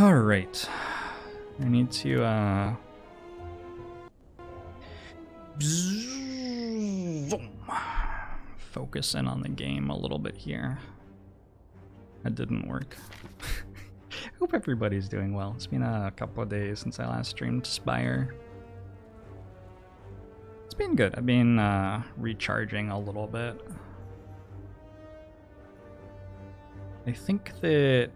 Alright. I need to, uh... Focus in on the game a little bit here. That didn't work. I hope everybody's doing well. It's been a couple of days since I last streamed Spire. It's been good. I've been uh, recharging a little bit. I think that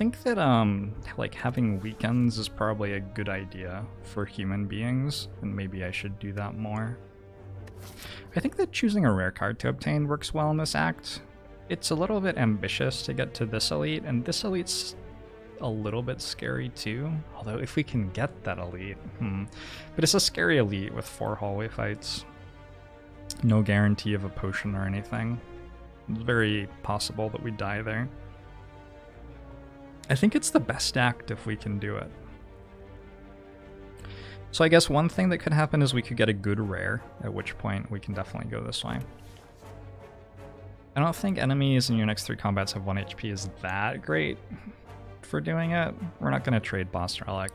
think that um like having weekends is probably a good idea for human beings and maybe I should do that more. I think that choosing a rare card to obtain works well in this act. It's a little bit ambitious to get to this elite and this elite's a little bit scary too. Although if we can get that elite, hmm. But it's a scary elite with four hallway fights. No guarantee of a potion or anything. It's very possible that we die there. I think it's the best act if we can do it. So I guess one thing that could happen is we could get a good rare, at which point we can definitely go this way. I don't think enemies in your next three combats have 1 HP is that great for doing it. We're not going to trade Boss Relic.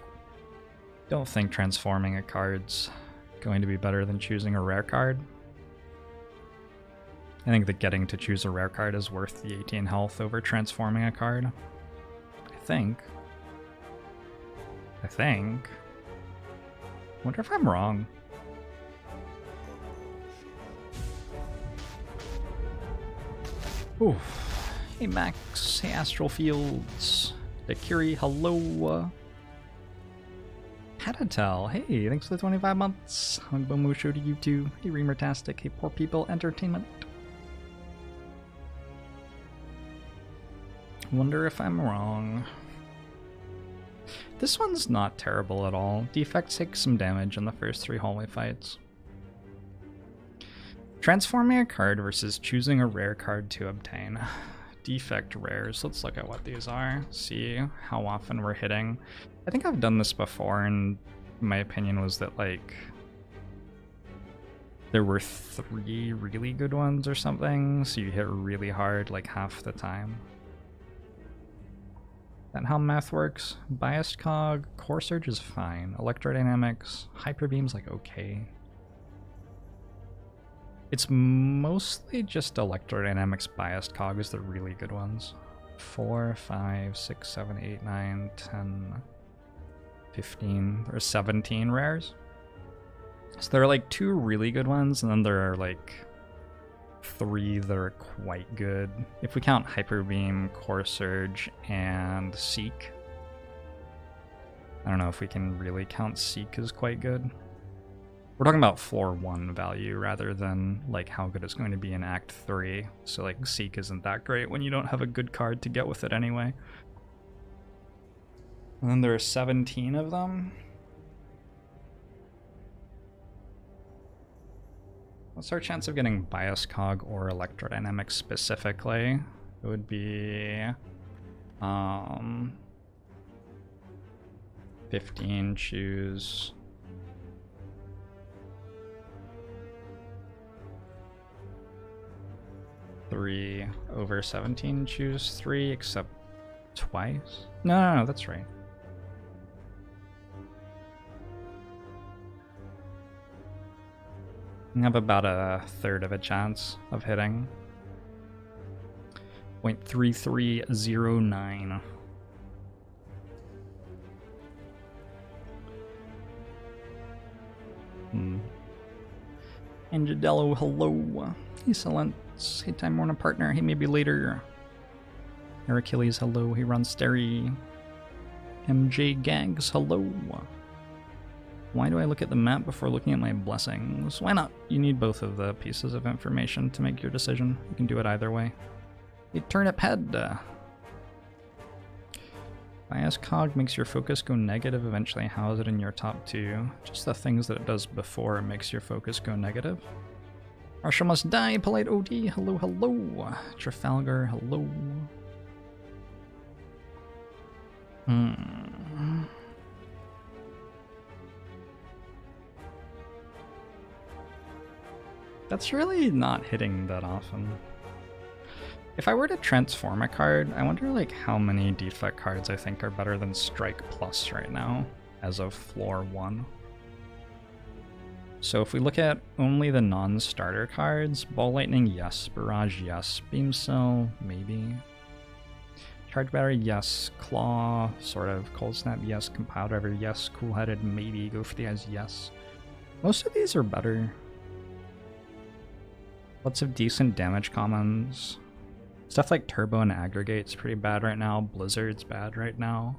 Don't think transforming a card's going to be better than choosing a rare card. I think that getting to choose a rare card is worth the 18 health over transforming a card. I think. I think. Wonder if I'm wrong. Ooh. Hey Max, hey Astral Fields. Dakiri, hello. Patatel, hey, thanks for the 25 months. Hungbo Show to you too. Hey Reamertastic, hey Poor People Entertainment. Wonder if I'm wrong. This one's not terrible at all. Defect takes some damage in the first three hallway fights. Transforming a card versus choosing a rare card to obtain. Defect rares. Let's look at what these are. See how often we're hitting. I think I've done this before and my opinion was that like there were three really good ones or something, so you hit really hard like half the time that how math works? Biased cog, core surge is fine. Electrodynamics, hyper beam's like okay. It's mostly just electrodynamics biased cog is the really good ones. 4, 5, 6, 7, 8, 9, 10, 15. There are 17 rares. So there are like two really good ones, and then there are like three that are quite good. If we count Hyper Beam, Core Surge, and Seek. I don't know if we can really count Seek as quite good. We're talking about floor 1 value rather than like how good it's going to be in Act 3. So like Seek isn't that great when you don't have a good card to get with it anyway. And then there are 17 of them. What's our chance of getting bias cog or electrodynamics specifically? It would be um 15 choose. Three over 17 choose three except twice? No no no that's right have about a third of a chance of hitting. 0.3309. Hmm. Angedello, hello. Hey, Silence. Hey, Time Warner Partner. Hey, maybe later. Achilles, hello. He runs Sterry. MJ Gags, hello. Why do I look at the map before looking at my blessings? Why not? You need both of the pieces of information to make your decision. You can do it either way. A turnip head. Bias cog makes your focus go negative eventually. How is it in your top two? Just the things that it does before makes your focus go negative. Marshall must die. Polite OD. Hello, hello. Trafalgar. Hello. Hmm. That's really not hitting that often. If I were to transform a card, I wonder like how many defect cards I think are better than Strike Plus right now as of floor 1. So if we look at only the non-starter cards, Ball Lightning, yes. Barrage, yes. Beam Cell, maybe. Charge Battery, yes. Claw, sort of. Cold Snap, yes. Compile Driver, yes. Cool Headed, maybe. Go for the Eyes, yes. Most of these are better. Lots of decent damage commons. Stuff like Turbo and Aggregate's pretty bad right now. Blizzard's bad right now.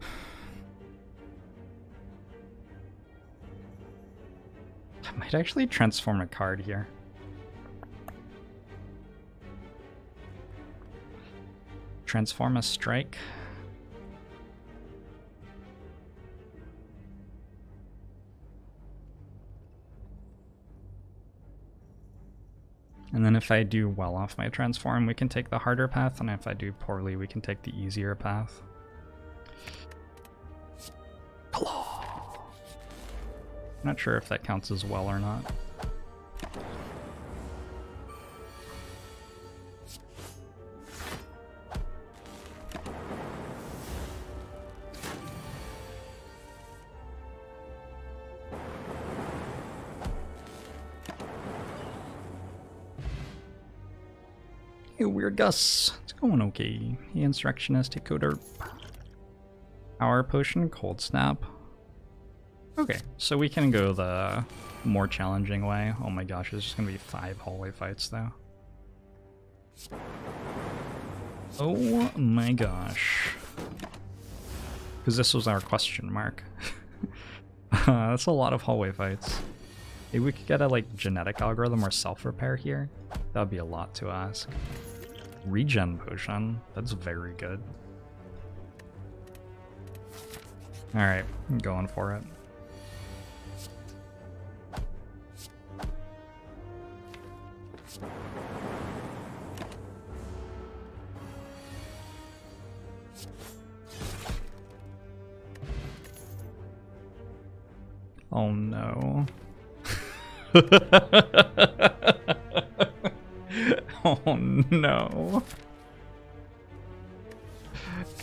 I might actually transform a card here. Transform a strike. And then if I do well off my transform, we can take the harder path, and if I do poorly, we can take the easier path. Claw. Not sure if that counts as well or not. Hey, Weird Gus. It's going okay. The Insurrectionist, take Derp. Power Potion, Cold Snap. Okay, so we can go the more challenging way. Oh my gosh, there's just gonna be five hallway fights though. Oh my gosh. Because this was our question mark. uh, that's a lot of hallway fights. Maybe we could get a like genetic algorithm or self-repair here. That would be a lot to ask. Regen potion. That's very good. Alright, I'm going for it. Oh no. oh no.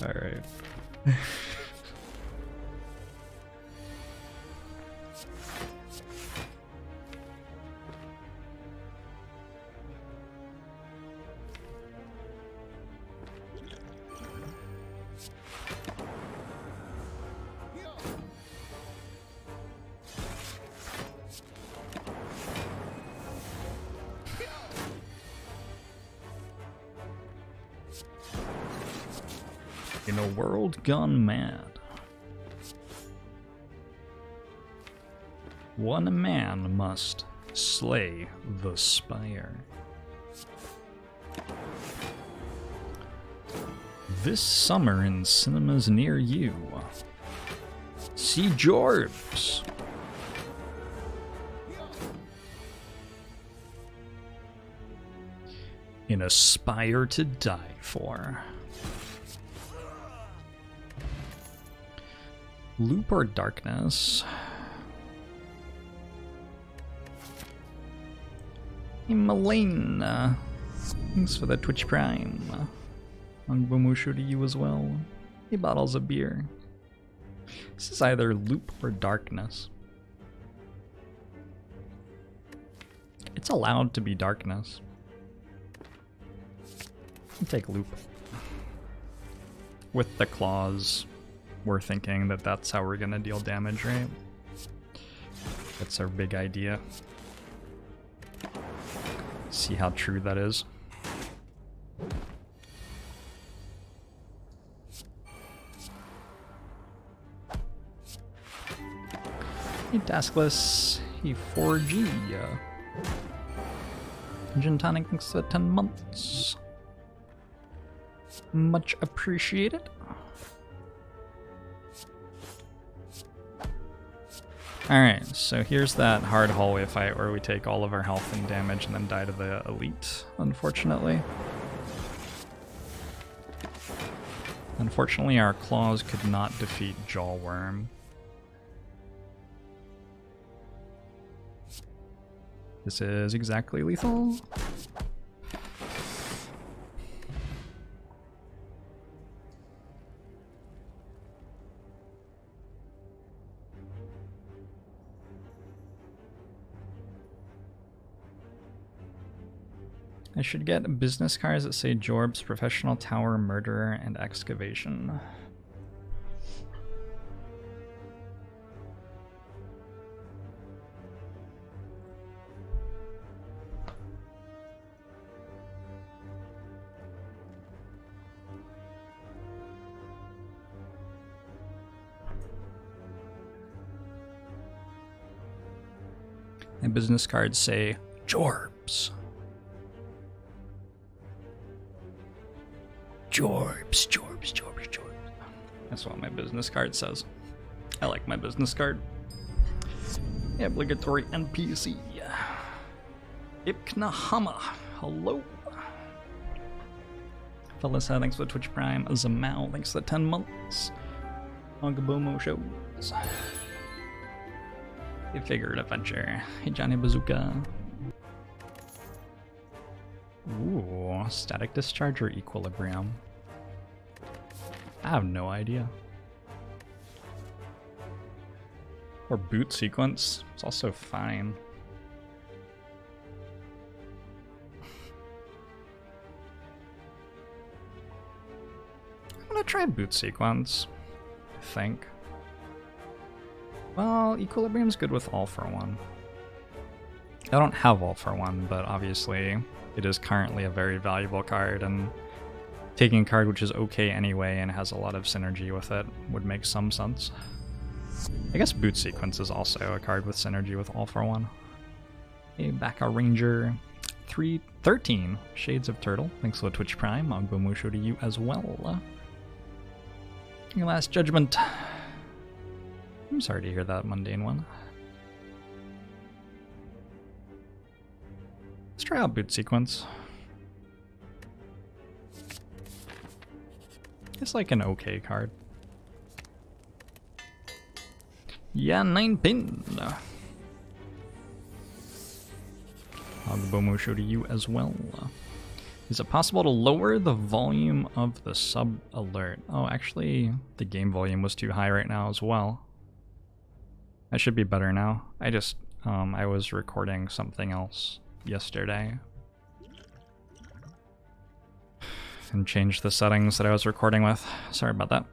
Alright. In gone mad, one man must slay the spire. This summer in cinemas near you, see Jorbs. In a spire to die for. Loop or darkness? Hey, Malane. Thanks for the Twitch Prime. Angbomushu to you as well. Hey, bottles of beer. This is either loop or darkness. It's allowed to be darkness. I'll take loop. With the claws we're thinking that that's how we're gonna deal damage, right? That's our big idea. See how true that is. Hey Taskless, hey 4G. Gin Tonic thanks for 10 months. Much appreciated. Alright, so here's that hard hallway fight where we take all of our health and damage and then die to the elite, unfortunately. Unfortunately, our claws could not defeat Jawworm. This is exactly lethal. I should get business cards that say Jorbs, Professional Tower, Murderer, and Excavation. And business cards say Jorbs. Jorbs, Jorbs, Jorbs, Jorbs. That's what my business card says. I like my business card. Obligatory NPC. Ipknahama. Hello. Felissa, thanks for the Twitch Prime. Zamal, thanks for the 10 months. Ongabomo shows. A figured adventure. Hey, Johnny Bazooka. Ooh, static discharge or equilibrium? I have no idea. Or boot sequence. It's also fine. I'm gonna try boot sequence. I think. Well, Equilibrium's good with all for one. I don't have all for one, but obviously it is currently a very valuable card, and taking a card which is okay anyway and has a lot of synergy with it would make some sense. I guess Boot Sequence is also a card with synergy with all for one. A Baka Ranger 313 Shades of Turtle. Thanks for the Twitch Prime. Ogbo Musho to you as well. Your last judgment. I'm sorry to hear that mundane one. Let's try out boot sequence. It's like an okay card. Yeah, 9 pin. Agbomusho to you as well. Is it possible to lower the volume of the sub alert? Oh, actually, the game volume was too high right now as well. That should be better now. I just, um, I was recording something else yesterday. And change the settings that I was recording with. Sorry about that.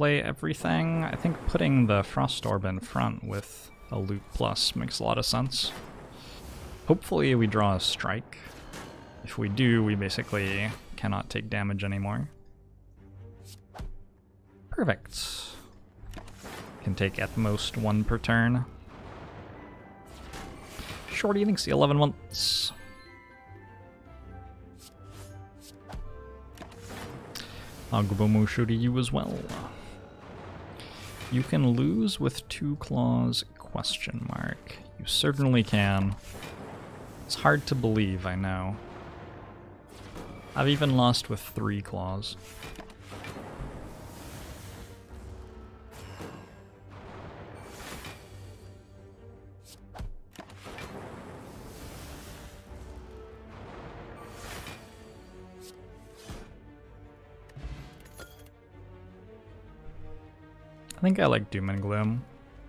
Play everything. I think putting the Frost Orb in front with a Loop Plus makes a lot of sense. Hopefully we draw a strike. If we do, we basically cannot take damage anymore. Perfect. Can take at most one per turn. Shorty thinks the 11 months. Agbomusho to you as well. You can lose with two claws, question mark. You certainly can. It's hard to believe, I know. I've even lost with three claws. I think I like Doom and Gloom.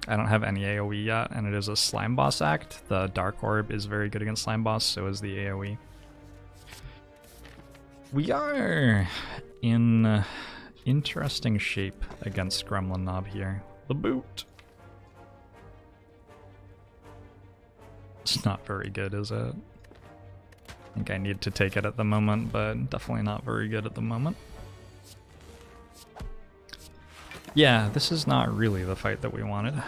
I don't have any AoE yet, and it is a Slime Boss act. The Dark Orb is very good against Slime Boss, so is the AoE. We are in interesting shape against Gremlin Nob here. The boot. It's not very good, is it? I think I need to take it at the moment, but definitely not very good at the moment. Yeah, this is not really the fight that we wanted.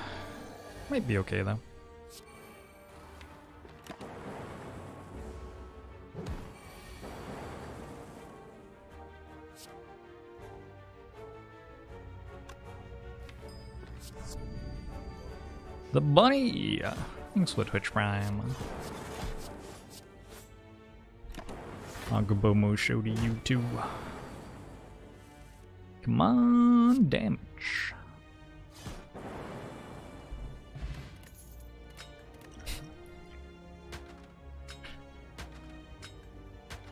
Might be okay, though. The bunny! Thanks for Twitch Prime. Agabomo show to you too. Come on, damage.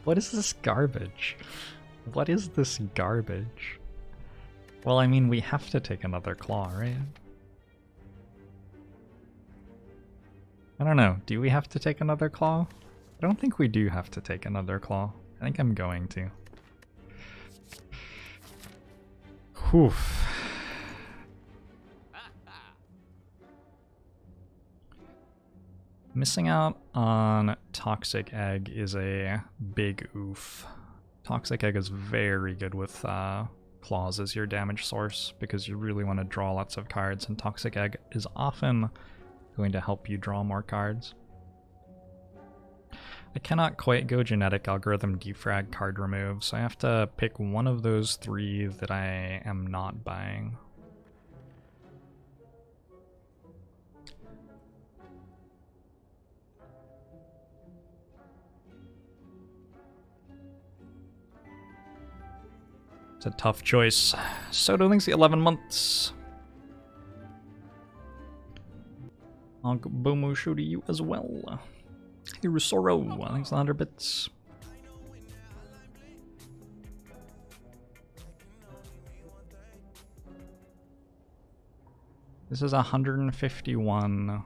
What is this garbage? What is this garbage? Well, I mean, we have to take another claw, right? I don't know. Do we have to take another claw? I don't think we do have to take another claw. I think I'm going to. Whew. Missing out on Toxic Egg is a big oof. Toxic Egg is very good with uh, Claws as your damage source because you really want to draw lots of cards, and Toxic Egg is often going to help you draw more cards. I cannot quite go genetic algorithm defrag card remove, so I have to pick one of those three that I am not buying. It's a tough choice. Soto thinks the 11 months. Uncle Bomo show to you as well. Hirusoro, thanks 100 bits. This is 151.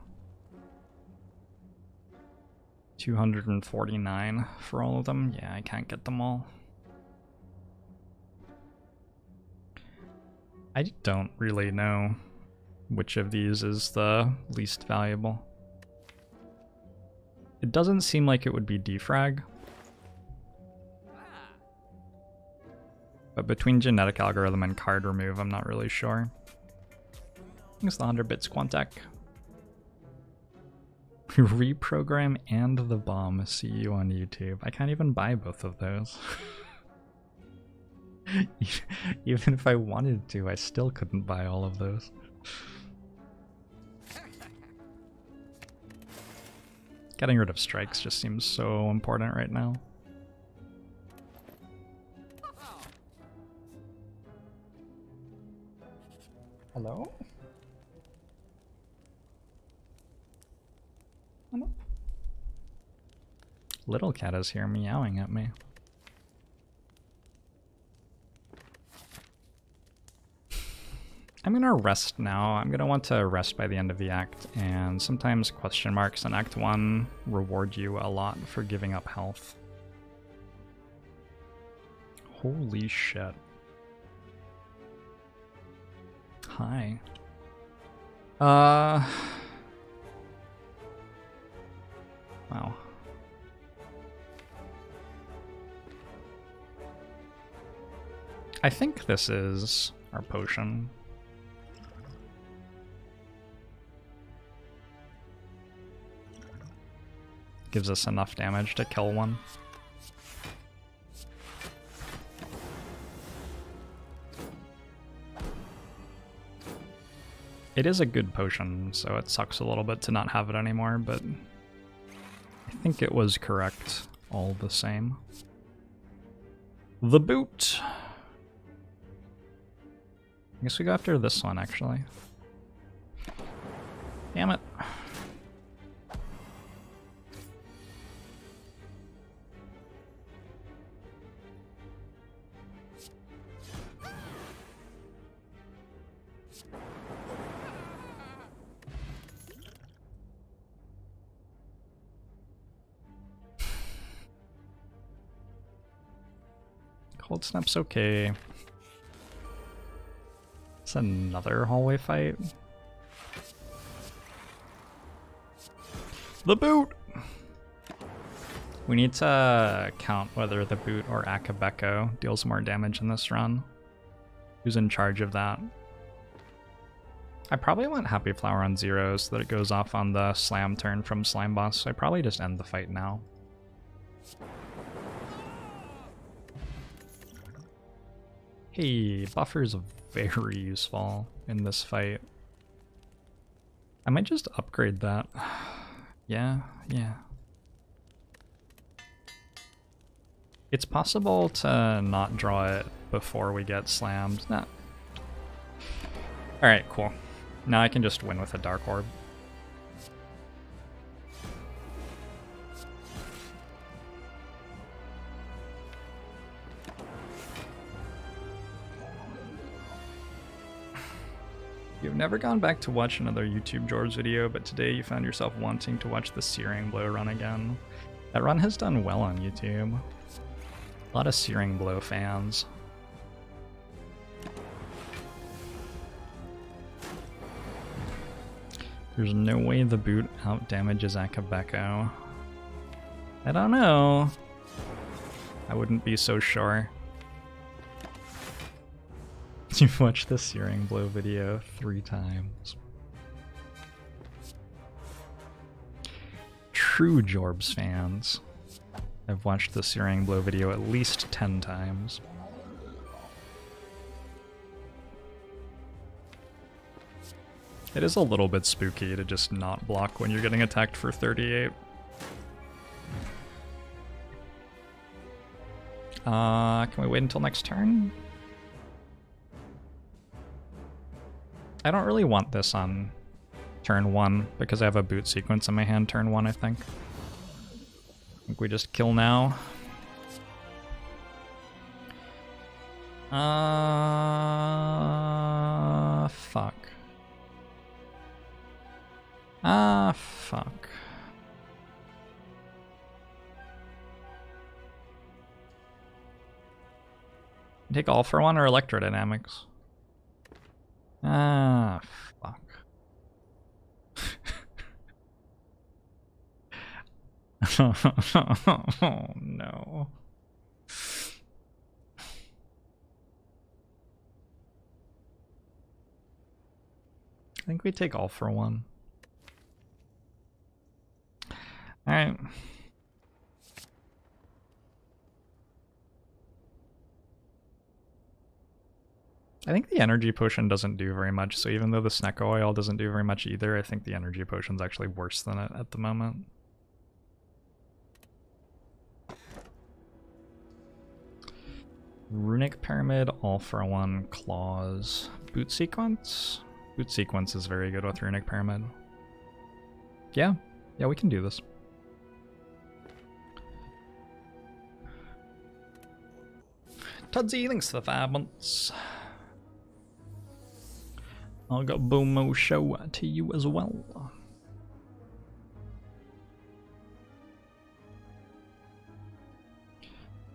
249 for all of them. Yeah, I can't get them all. I don't really know which of these is the least valuable. It doesn't seem like it would be defrag. But between genetic algorithm and card remove, I'm not really sure. Thanks the 100 bits Quantac. Reprogram and the bomb. See you on YouTube. I can't even buy both of those. Even if I wanted to, I still couldn't buy all of those. Getting rid of strikes just seems so important right now. Hello? Little cat is here meowing at me. I'm gonna rest now. I'm gonna want to rest by the end of the act, and sometimes question marks in Act 1 reward you a lot for giving up health. Holy shit. Hi. Uh... Wow. I think this is our potion. Gives us enough damage to kill one. It is a good potion, so it sucks a little bit to not have it anymore, but I think it was correct all the same. The boot! I guess we go after this one, actually. Damn it. Cold Snap's okay. It's another hallway fight. The boot! We need to count whether the boot or Akabeko deals more damage in this run. Who's in charge of that? I probably want Happy Flower on zero so that it goes off on the slam turn from Slime Boss, I probably just end the fight now. Hey, buffer is very useful in this fight. I might just upgrade that. yeah, yeah. It's possible to not draw it before we get slammed. Nah. Alright, cool. Now I can just win with a Dark Orb. You've never gone back to watch another YouTube Jorbs video, but today you found yourself wanting to watch the Searing Blow run again. That run has done well on YouTube. A lot of Searing Blow fans. There's no way the boot out damages Akabeko. I don't know. I wouldn't be so sure. You've watched the Searing Blow video three times. True Jorbs fans. I've watched the Searing Blow video at least 10 times. It is a little bit spooky to just not block when you're getting attacked for 38. Uh, can we wait until next turn? I don't really want this on turn one because I have a boot sequence in my hand turn one, I think. I think we just kill now. Uh, fuck. Ah, fuck. Take all for one or electrodynamics? Ah, fuck. oh no. I think we take all for one. Alright. I think the energy potion doesn't do very much, so even though the Snecko oil doesn't do very much either, I think the energy potion's actually worse than it at the moment. Runic Pyramid, all for one, claws. Boot Sequence? Boot Sequence is very good with Runic Pyramid. Yeah, yeah, we can do this. Tudsy, thanks for the five months. I'll got Bomo show to you as well.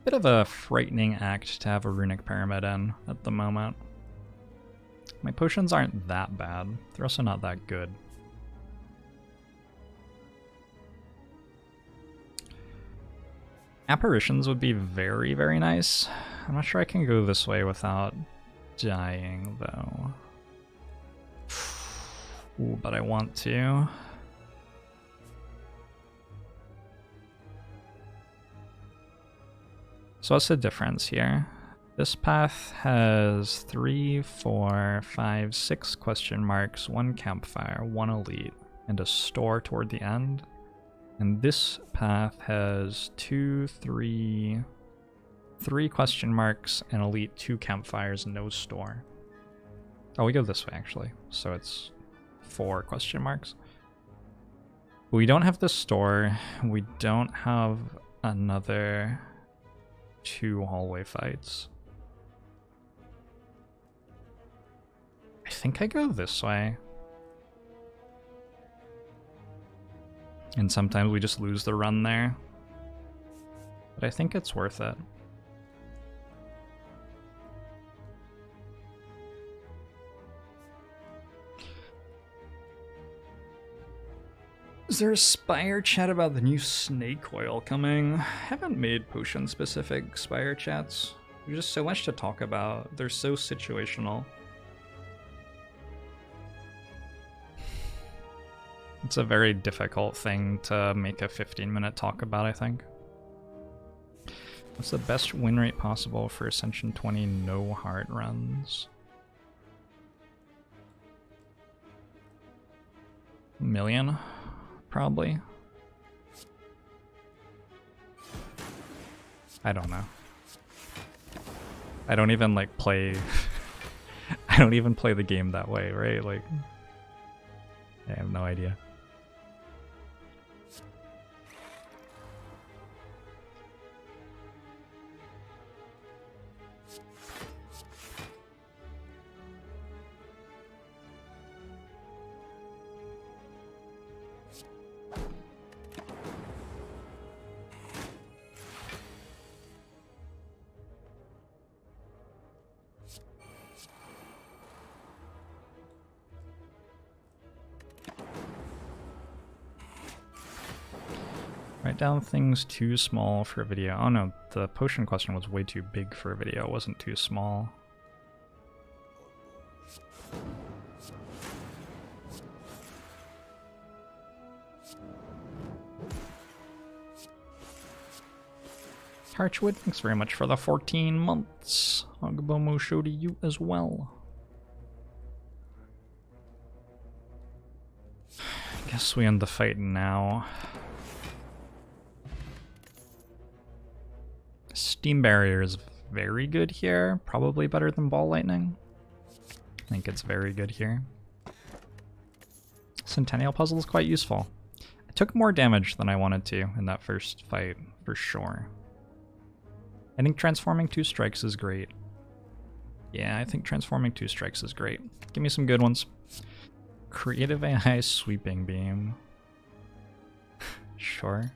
Bit of a frightening act to have a runic pyramid in at the moment. My potions aren't that bad. They're also not that good. Apparitions would be very, very nice. I'm not sure I can go this way without dying, though. Ooh, but I want to. So what's the difference here? This path has three, four, five, six question marks, one campfire, one elite, and a store toward the end. And this path has two, three, three question marks, an elite, two campfires, no store. Oh, we go this way actually. So it's four question marks. We don't have the store. We don't have another two hallway fights. I think I go this way. And sometimes we just lose the run there. But I think it's worth it. Is there a Spire chat about the new snake oil coming? I haven't made potion specific Spire chats. There's just so much to talk about. They're so situational. It's a very difficult thing to make a 15 minute talk about, I think. What's the best win rate possible for Ascension 20 no hard runs? million, probably. I don't know. I don't even like play I don't even play the game that way, right? Like I have no idea. Down things too small for a video. Oh no, the potion question was way too big for a video. It wasn't too small. Harchwood, thanks very much for the 14 months. Ogbomo show to you as well. I Guess we end the fight now. Steam Barrier is very good here. Probably better than Ball Lightning. I think it's very good here. Centennial Puzzle is quite useful. I took more damage than I wanted to in that first fight, for sure. I think transforming two strikes is great. Yeah, I think transforming two strikes is great. Give me some good ones. Creative AI Sweeping Beam. sure.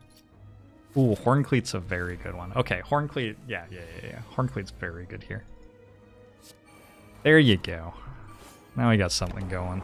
Ooh, Horncleat's a very good one. Okay, Horncleat, yeah, yeah, yeah, yeah. Horncleat's very good here. There you go. Now we got something going.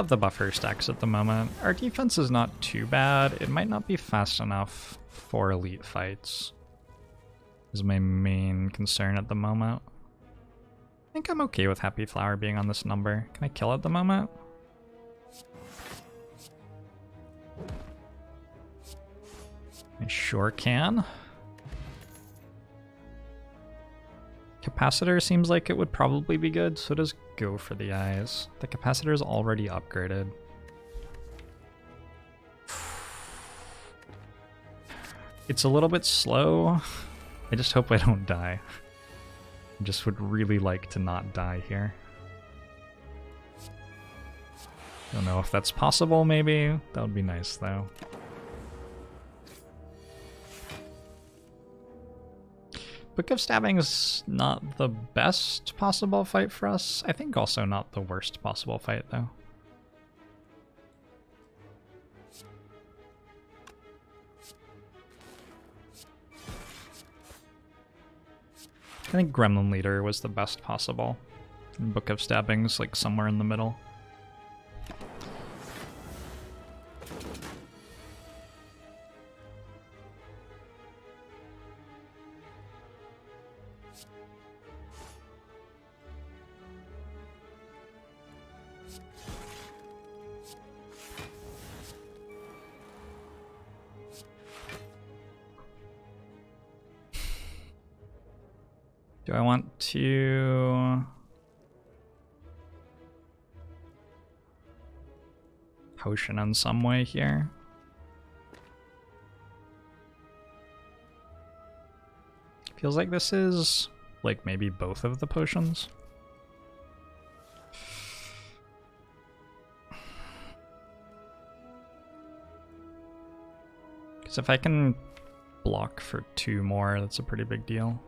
Have the buffer stacks at the moment. Our defense is not too bad. It might not be fast enough for elite fights. Is my main concern at the moment. I think I'm okay with Happy Flower being on this number. Can I kill at the moment? I sure can. Capacitor seems like it would probably be good, so does go for the eyes. The capacitor is already upgraded. It's a little bit slow. I just hope I don't die. I just would really like to not die here. Don't know if that's possible, maybe. That would be nice, though. Book of Stabbing's not the best possible fight for us. I think also not the worst possible fight, though. I think Gremlin Leader was the best possible. Book of Stabbings, like somewhere in the middle. Do I want to... Potion in some way here? Feels like this is, like, maybe both of the potions. Because if I can block for two more, that's a pretty big deal.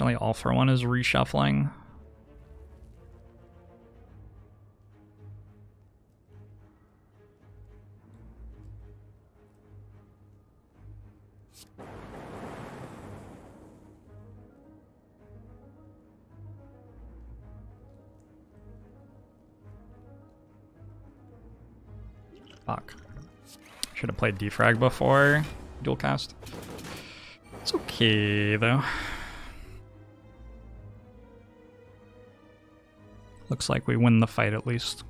Unfortunately, all for one is reshuffling. Fuck. Should have played defrag before dual cast. It's okay though. Looks like we win the fight at least.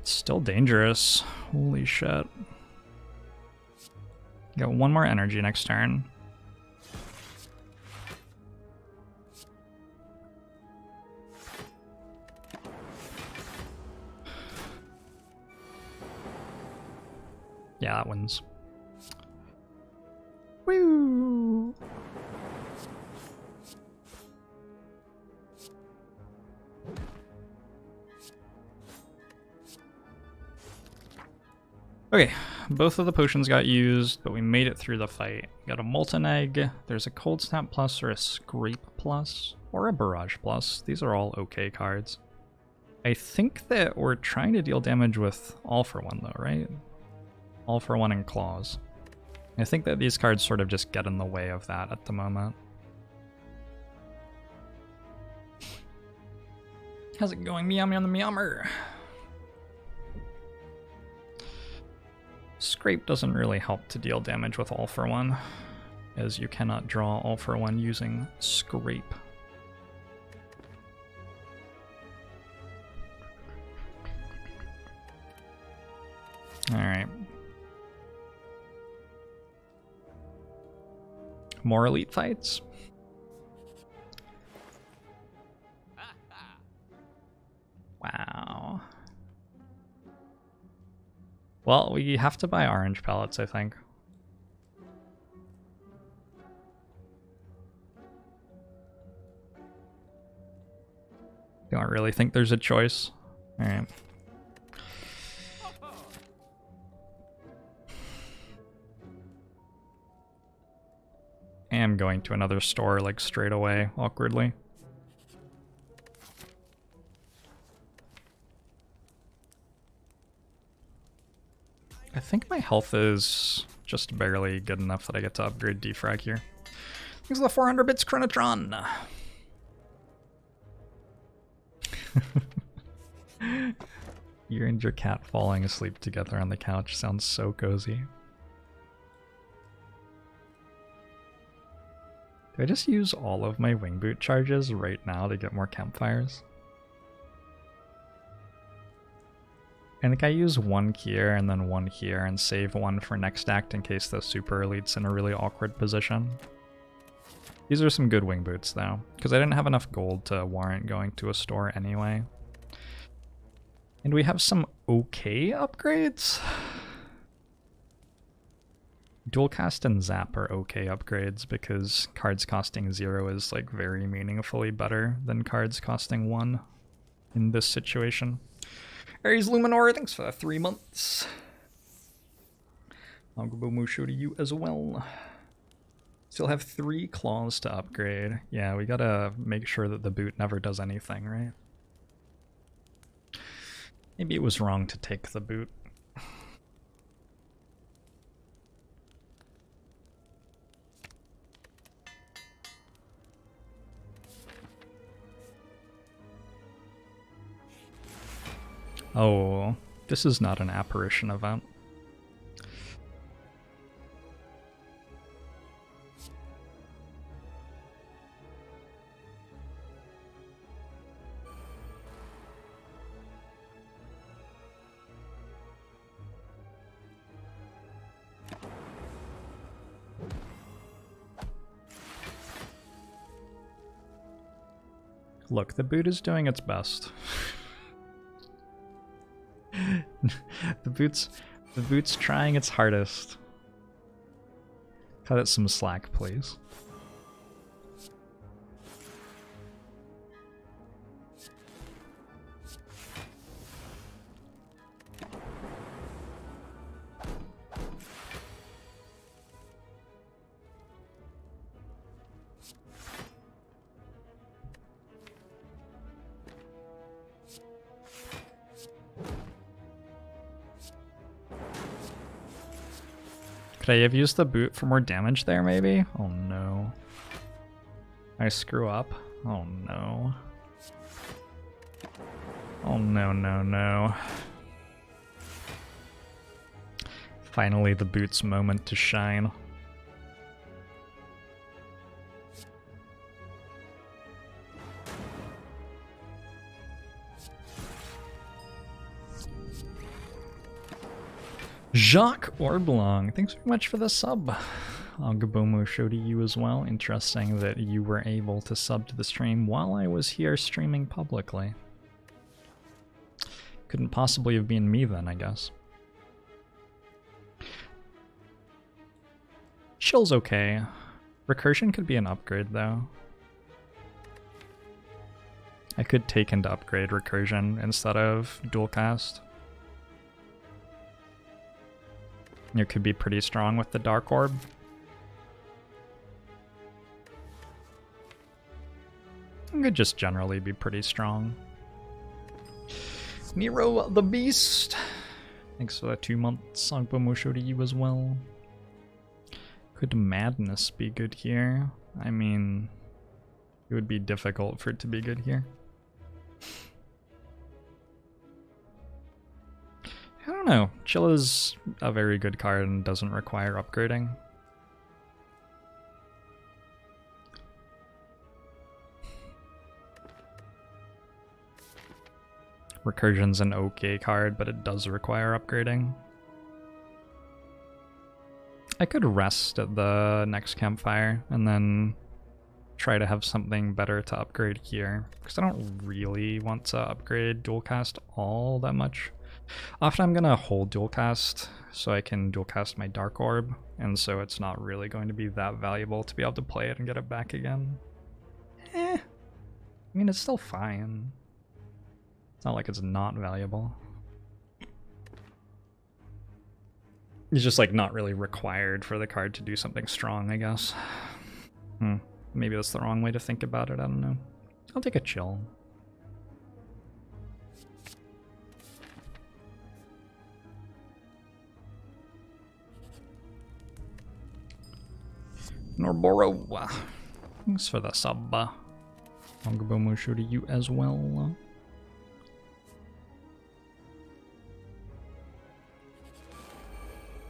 It's still dangerous. Holy shit. Got one more energy next turn. That wins. Woo! Okay, both of the potions got used, but we made it through the fight. Got a Molten Egg, there's a Cold Snap Plus or a Scrape Plus, or a Barrage Plus. These are all okay cards. I think that we're trying to deal damage with All for One though, right? All for One and Claws. I think that these cards sort of just get in the way of that at the moment. How's it going, Meow on the Meowmer? Scrape doesn't really help to deal damage with All for One, as you cannot draw All for One using Scrape. Alright. More elite fights? Wow. Well, we have to buy orange pellets, I think. Don't really think there's a choice. Alright. Am going to another store like straight away, awkwardly. I think my health is just barely good enough that I get to upgrade defrag here. Thanks for the 400 bits, Chronotron! you and your cat falling asleep together on the couch sounds so cozy. Do I just use all of my wing boot charges right now to get more campfires? I think I use one here and then one here and save one for next act in case the super elite's in a really awkward position. These are some good wing boots though, because I didn't have enough gold to warrant going to a store anyway. And we have some okay upgrades. Dual cast and zap are okay upgrades because cards costing zero is like very meaningfully better than cards costing one in this situation. Aries Luminor, thanks for the three months. Agabo Musho to you as well. Still have three claws to upgrade. Yeah, we gotta make sure that the boot never does anything, right? Maybe it was wrong to take the boot. Oh, this is not an apparition event. Look, the boot is doing its best. the boots the boot's trying its hardest. Cut it some slack, please. Could I have used the boot for more damage there, maybe? Oh no. I screw up? Oh no. Oh no, no, no. Finally the boot's moment to shine. Jacques Orblong, thanks very much for the sub. Agabomo show to you as well. Interesting that you were able to sub to the stream while I was here streaming publicly. Couldn't possibly have been me then, I guess. Chill's okay. Recursion could be an upgrade though. I could take and upgrade recursion instead of dual cast. It could be pretty strong with the Dark Orb. It could just generally be pretty strong. Nero the Beast. Thanks for the two months. Agbomusho to you as well. Could Madness be good here? I mean, it would be difficult for it to be good here. I don't know. Chill is a very good card and doesn't require upgrading. Recursion's an okay card, but it does require upgrading. I could rest at the next campfire and then try to have something better to upgrade here. Because I don't really want to upgrade dual cast all that much. Often I'm gonna hold dual cast so I can dual cast my dark orb, and so it's not really going to be that valuable to be able to play it and get it back again. Eh. I mean, it's still fine. It's not like it's not valuable. It's just like not really required for the card to do something strong, I guess. Hmm. Maybe that's the wrong way to think about it, I don't know. I'll take a chill. Norboro. Thanks for the sub. Ongabomushu to you as well. Uh.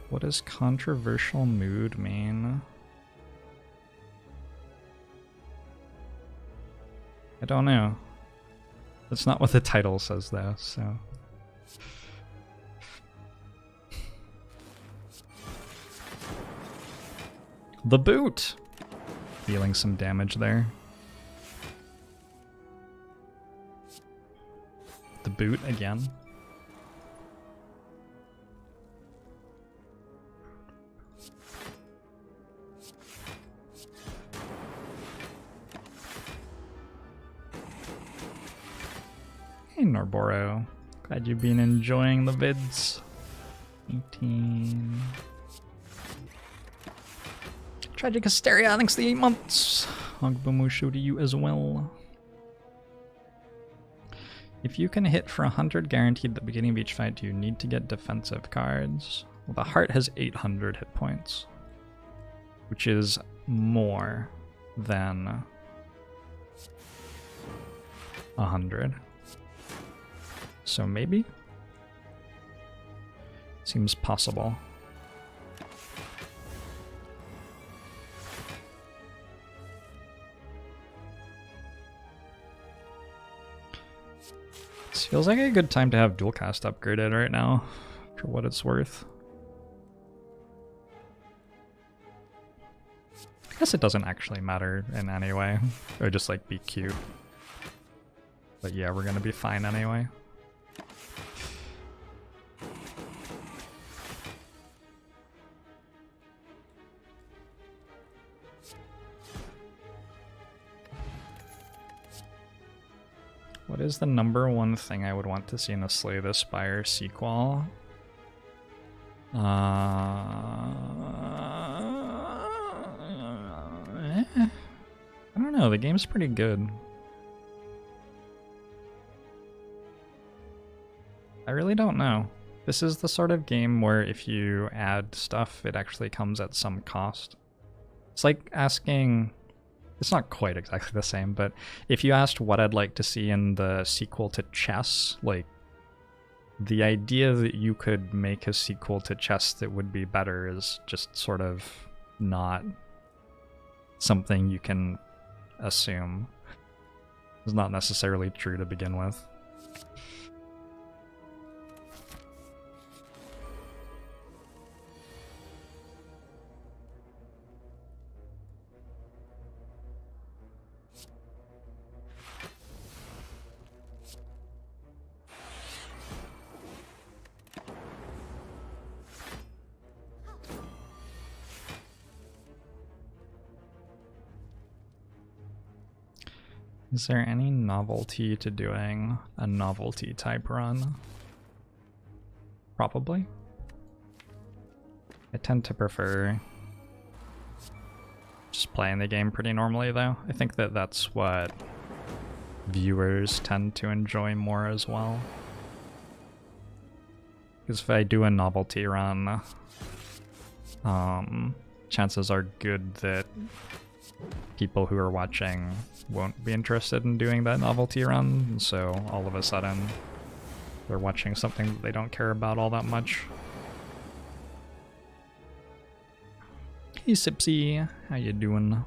What does controversial mood mean? I don't know. That's not what the title says though, so... The boot! Dealing some damage there. The boot again. Hey Norboro, glad you've been enjoying the vids. 18... Tragic Hysteria, thanks the eight months. Hogbamushu to you as well. If you can hit for 100 guaranteed at the beginning of each fight, you need to get defensive cards? Well, the heart has 800 hit points, which is more than 100. So maybe? Seems possible. Feels like a good time to have dual cast upgraded right now, for what it's worth. I guess it doesn't actually matter in any way. It would just like be cute. But yeah, we're gonna be fine anyway. What is the number one thing I would want to see in a Slay the Spire sequel? Uh, eh, I don't know, the game's pretty good. I really don't know. This is the sort of game where if you add stuff, it actually comes at some cost. It's like asking it's not quite exactly the same, but if you asked what I'd like to see in the sequel to chess, like the idea that you could make a sequel to chess that would be better is just sort of not something you can assume. It's not necessarily true to begin with. There any novelty to doing a novelty type run? Probably. I tend to prefer just playing the game pretty normally though. I think that that's what viewers tend to enjoy more as well. Because if I do a novelty run, um, chances are good that people who are watching won't be interested in doing that novelty run, so all of a sudden they're watching something that they don't care about all that much. Hey Sipsy, how you doing?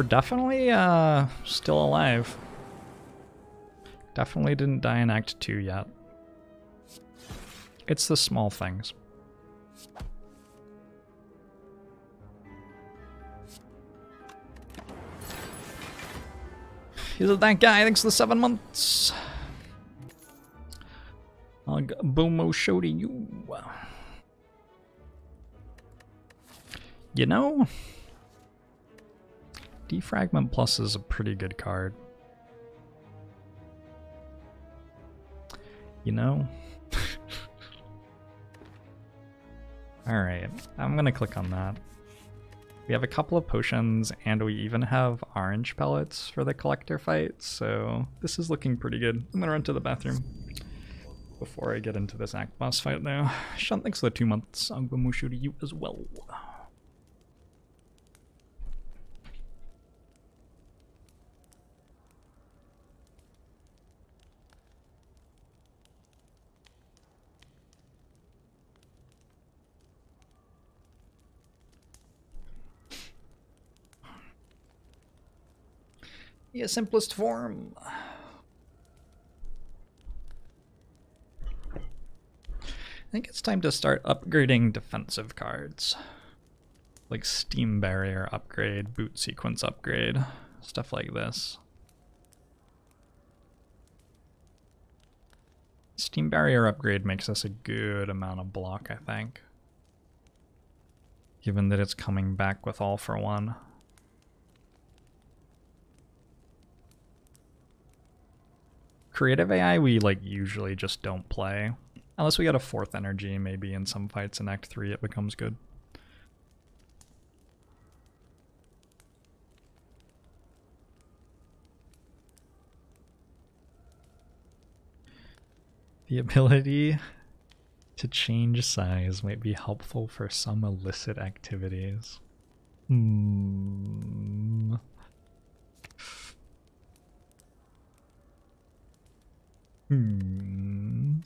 We're definitely uh, still alive. Definitely didn't die in Act 2 yet. It's the small things. Is it that guy? Thanks for the seven months. I'll Bomo show to you. You know, Defragment Plus is a pretty good card. You know? Alright, I'm gonna click on that. We have a couple of potions, and we even have orange pellets for the collector fight, so this is looking pretty good. I'm gonna run to the bathroom before I get into this act boss fight now. Shunt, thanks for the two months. Agbamushu to you as well. The simplest form. I think it's time to start upgrading defensive cards. Like Steam Barrier upgrade, Boot Sequence upgrade, stuff like this. Steam Barrier upgrade makes us a good amount of block, I think. Given that it's coming back with all for one. Creative AI we like usually just don't play. Unless we get a fourth energy, maybe in some fights in Act 3 it becomes good. The ability to change size might be helpful for some illicit activities. Hmm. Hmm.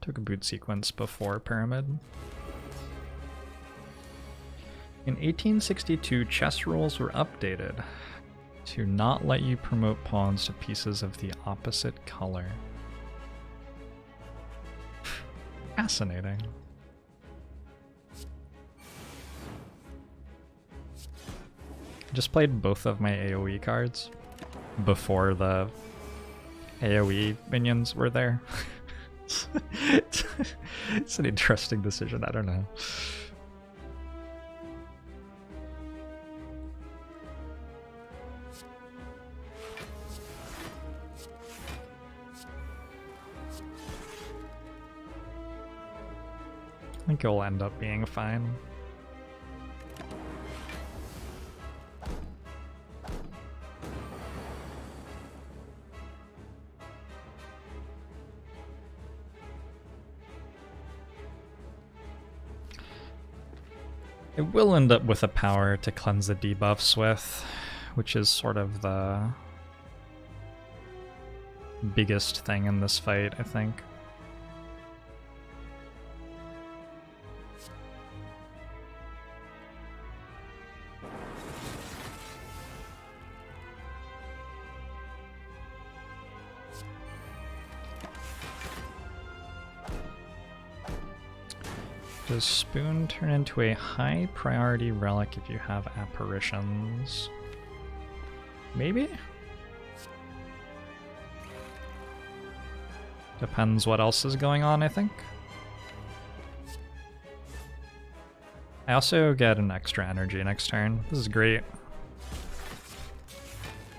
Took a boot sequence before Pyramid. In 1862, chess rules were updated to not let you promote pawns to pieces of the opposite color. Fascinating. Just played both of my AoE cards before the AoE minions were there. it's an interesting decision, I don't know. I think it'll end up being fine. It will end up with a power to cleanse the debuffs with, which is sort of the biggest thing in this fight, I think. Does Spoon turn into a high priority relic if you have apparitions? Maybe? Depends what else is going on, I think. I also get an extra energy next turn. This is great.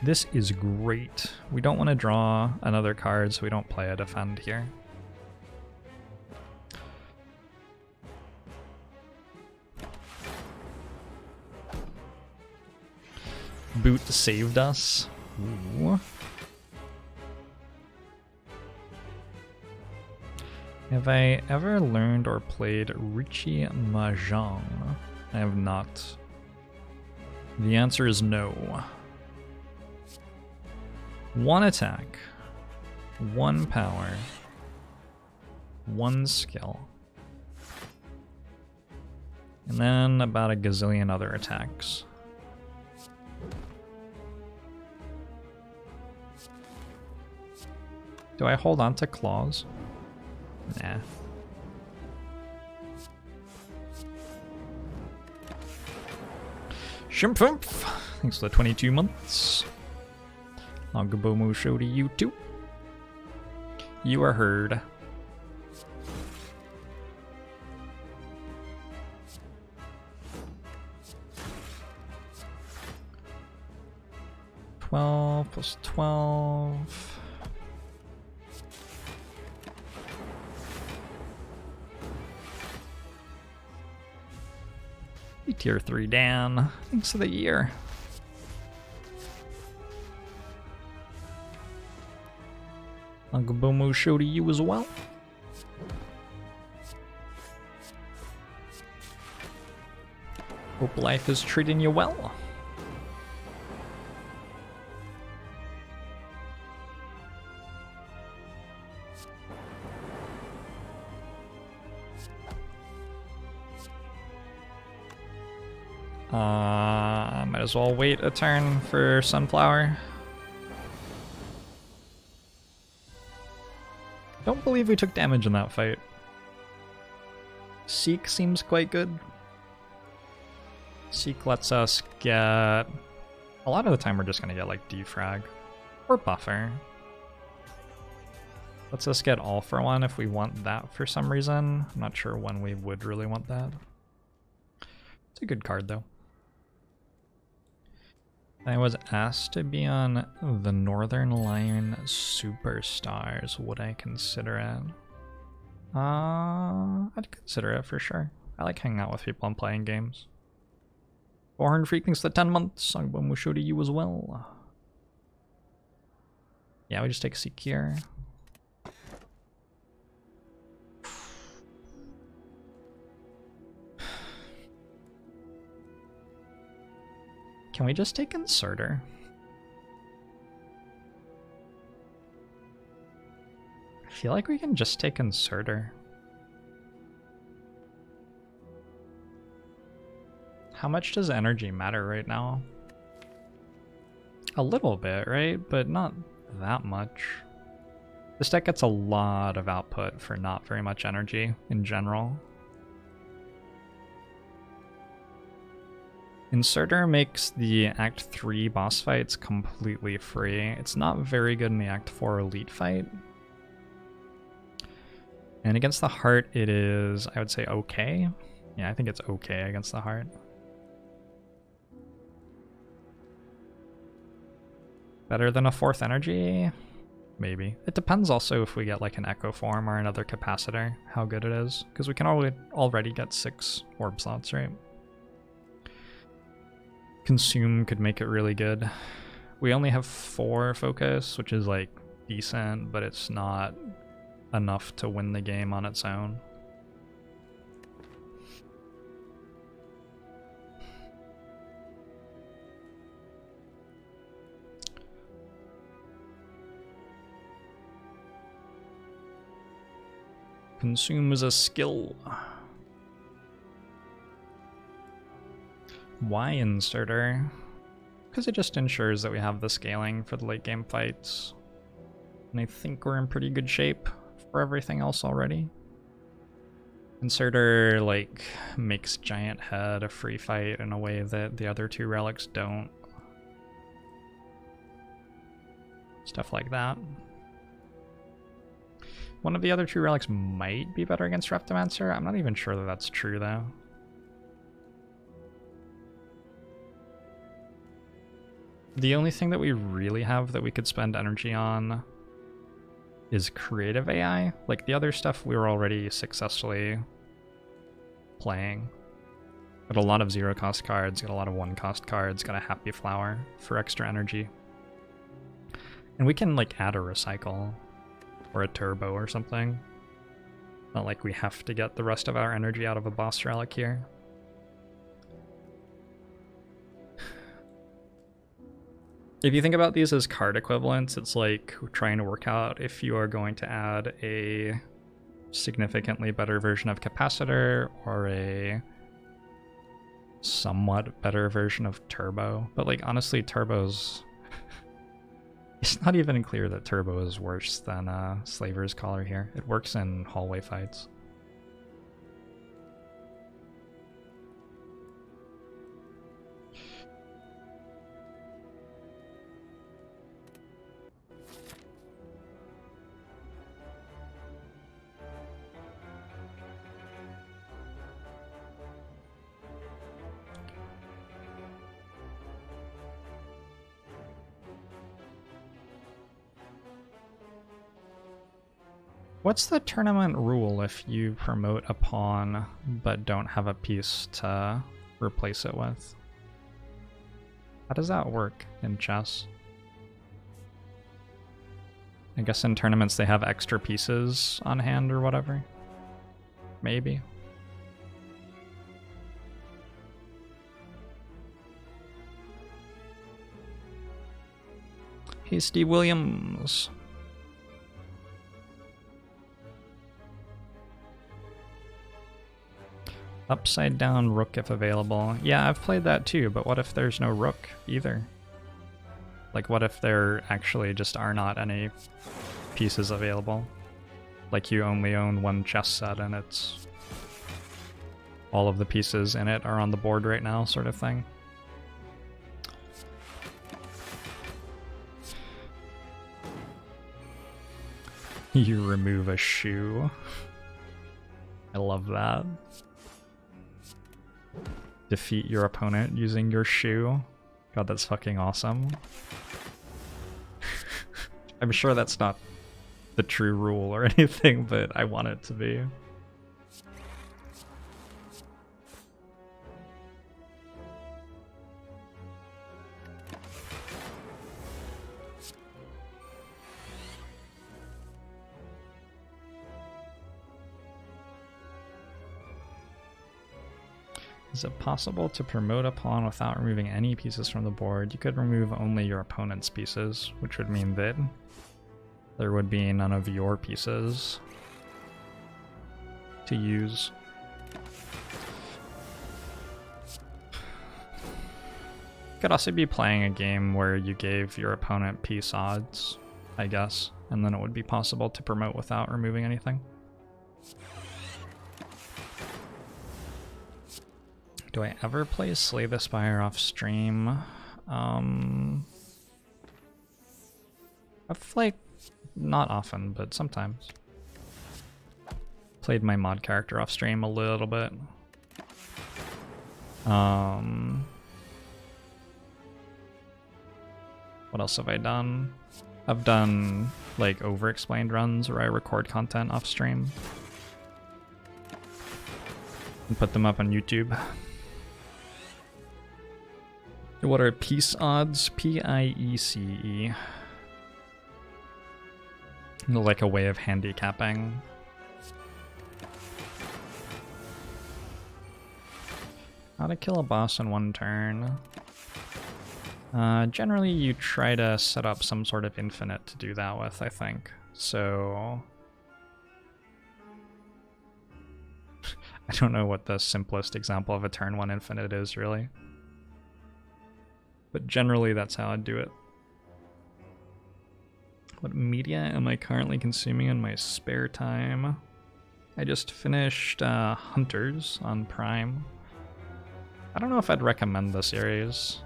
This is great. We don't want to draw another card, so we don't play a defend here. Boot saved us. Ooh. Have I ever learned or played Riichi Mahjong? I have not. The answer is no. One attack, one power, one skill, and then about a gazillion other attacks. Do I hold on to claws? Nah. Shimphumph! Thanks for the 22 months. Longabomo show to you too. You are heard. Twelve plus twelve. Tier 3 Dan. Thanks for the year. Uncle Bomo show to you as well. Hope life is treating you well. As well wait a turn for Sunflower. Don't believe we took damage in that fight. Seek seems quite good. Seek lets us get... A lot of the time we're just gonna get like defrag. Or buffer. Lets us get all for one if we want that for some reason. I'm not sure when we would really want that. It's a good card though. I was asked to be on the Northern Lion Superstars. Would I consider it? Uh, I'd consider it for sure. I like hanging out with people and playing games. Born Freakings the 10 months. Songbum will show to you as well. Yeah, we just take a seek here. Can we just take inserter? I feel like we can just take inserter. How much does energy matter right now? A little bit, right? But not that much. This deck gets a lot of output for not very much energy in general. Inserter makes the Act 3 boss fights completely free. It's not very good in the Act 4 Elite fight. And against the Heart, it is, I would say, okay. Yeah, I think it's okay against the Heart. Better than a fourth energy? maybe. It depends also if we get like an Echo Form or another Capacitor, how good it is. Because we can already, already get six orb slots, right? Consume could make it really good. We only have four focus, which is like decent, but it's not enough to win the game on its own. Consume is a skill. Why inserter? Because it just ensures that we have the scaling for the late game fights. And I think we're in pretty good shape for everything else already. Inserter, like, makes Giant Head a free fight in a way that the other two relics don't. Stuff like that. One of the other two relics might be better against Reptomancer. I'm not even sure that that's true, though. The only thing that we really have that we could spend energy on is creative AI. Like the other stuff we were already successfully playing. Got a lot of zero cost cards, got a lot of one cost cards, got a happy flower for extra energy. And we can like add a recycle or a turbo or something. Not like we have to get the rest of our energy out of a boss relic here. If you think about these as card equivalents, it's like trying to work out if you are going to add a significantly better version of capacitor or a somewhat better version of turbo. But like honestly, turbo's it's not even clear that turbo is worse than uh, Slaver's Collar here. It works in hallway fights. What's the tournament rule if you promote a pawn but don't have a piece to replace it with? How does that work in chess? I guess in tournaments they have extra pieces on hand or whatever. Maybe. Hasty Williams. Upside down rook if available. Yeah, I've played that too, but what if there's no rook either? Like what if there actually just are not any pieces available? Like you only own one chess set and it's all of the pieces in it are on the board right now sort of thing. You remove a shoe. I love that defeat your opponent using your shoe. God, that's fucking awesome. I'm sure that's not the true rule or anything, but I want it to be. Is it possible to promote a pawn without removing any pieces from the board? You could remove only your opponent's pieces, which would mean that there would be none of your pieces to use. Could also be playing a game where you gave your opponent piece odds, I guess, and then it would be possible to promote without removing anything. Do I ever play Slay the Spire off stream? Um, I've like, not often, but sometimes. Played my mod character off stream a little bit. Um, what else have I done? I've done like over-explained runs where I record content off stream and put them up on YouTube. What are peace odds? P-I-E-C-E. Like a way of handicapping. How to kill a boss in one turn. Uh, generally, you try to set up some sort of infinite to do that with, I think. So... I don't know what the simplest example of a turn 1 infinite is, really. But generally, that's how I'd do it. What media am I currently consuming in my spare time? I just finished uh, Hunters on Prime. I don't know if I'd recommend the series.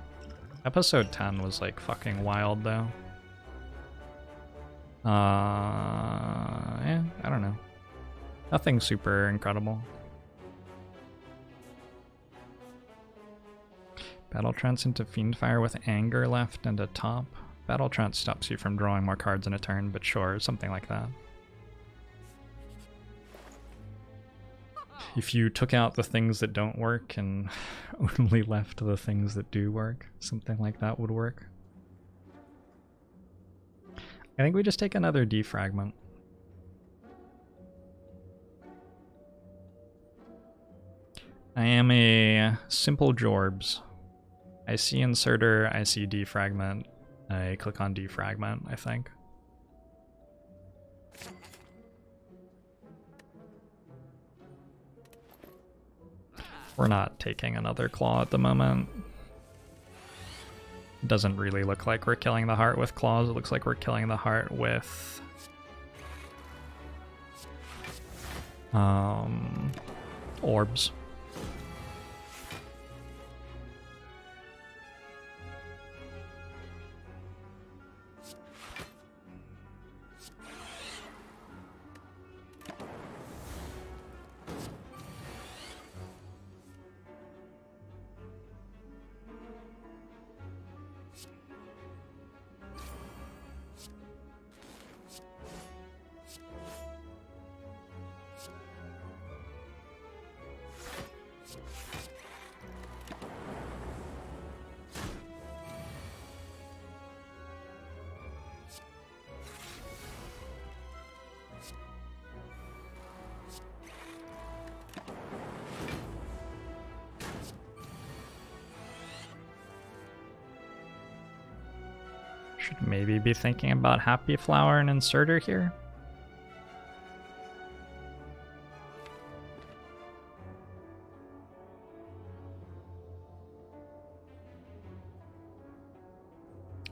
Episode 10 was like fucking wild though. Uh, yeah, I don't know. Nothing super incredible. Battle Trance into Fiendfire with Anger left and a top. Battle Trance stops you from drawing more cards in a turn, but sure, something like that. If you took out the things that don't work and only left the things that do work, something like that would work. I think we just take another defragment. I am a simple Jorbs. I see inserter, I see defragment. I click on defragment, I think. We're not taking another claw at the moment. Doesn't really look like we're killing the heart with claws. It looks like we're killing the heart with... Um, orbs. Thinking about Happy Flower and Inserter here.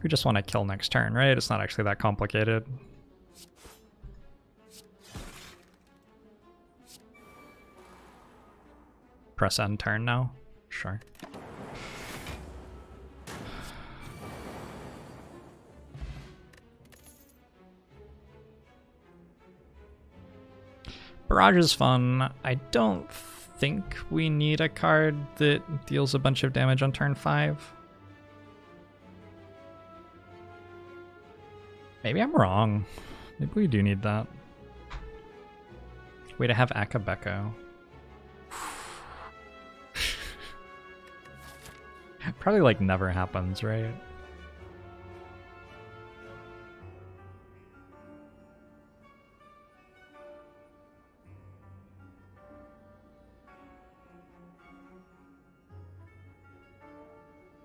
We just want to kill next turn, right? It's not actually that complicated. Press end turn now? Sure. Barrage is fun. I don't think we need a card that deals a bunch of damage on turn 5. Maybe I'm wrong. Maybe we do need that. Way to have Akabeko. Probably like never happens, right?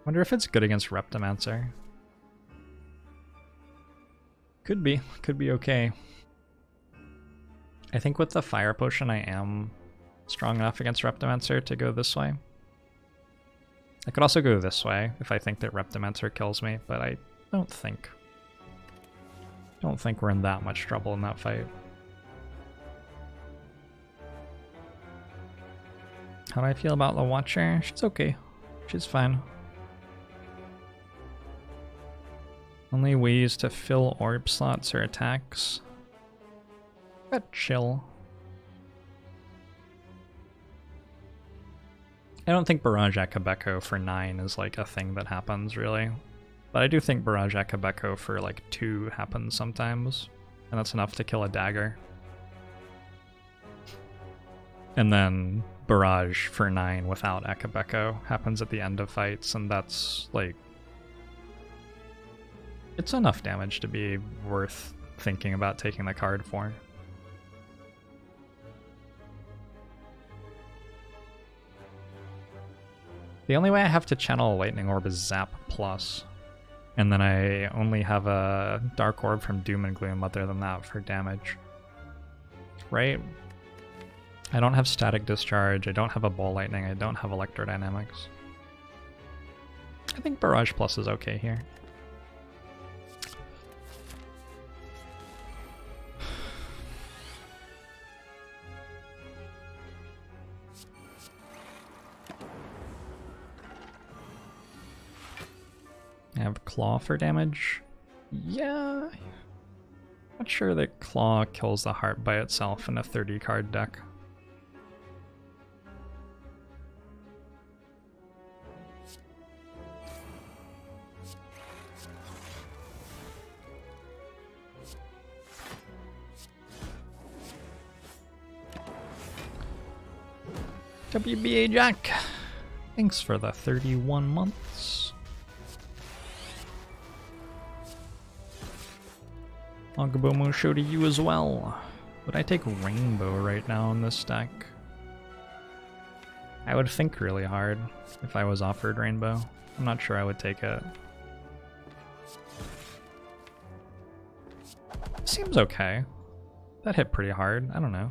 Wonder if it's good against Reptomancer. Could be. Could be okay. I think with the Fire Potion I am strong enough against Reptomancer to go this way. I could also go this way if I think that Reptomancer kills me, but I don't think. Don't think we're in that much trouble in that fight. How do I feel about the Watcher? She's okay. She's fine. Only ways to fill orb slots or attacks. But chill. I don't think Barrage Akabeko for 9 is like a thing that happens, really. But I do think Barrage Akabeko for like 2 happens sometimes, and that's enough to kill a dagger. And then Barrage for 9 without Akabeko happens at the end of fights, and that's like. It's enough damage to be worth thinking about taking the card for. The only way I have to channel a Lightning Orb is Zap Plus. And then I only have a Dark Orb from Doom and Gloom other than that for damage. Right? I don't have Static Discharge, I don't have a Ball Lightning, I don't have Electrodynamics. I think Barrage Plus is okay here. I have Claw for damage. Yeah. Not sure that Claw kills the heart by itself in a 30 card deck. WBA Jack, thanks for the 31 months. Agabomo show to you as well. Would I take Rainbow right now in this deck? I would think really hard if I was offered Rainbow. I'm not sure I would take it. Seems okay. That hit pretty hard. I don't know.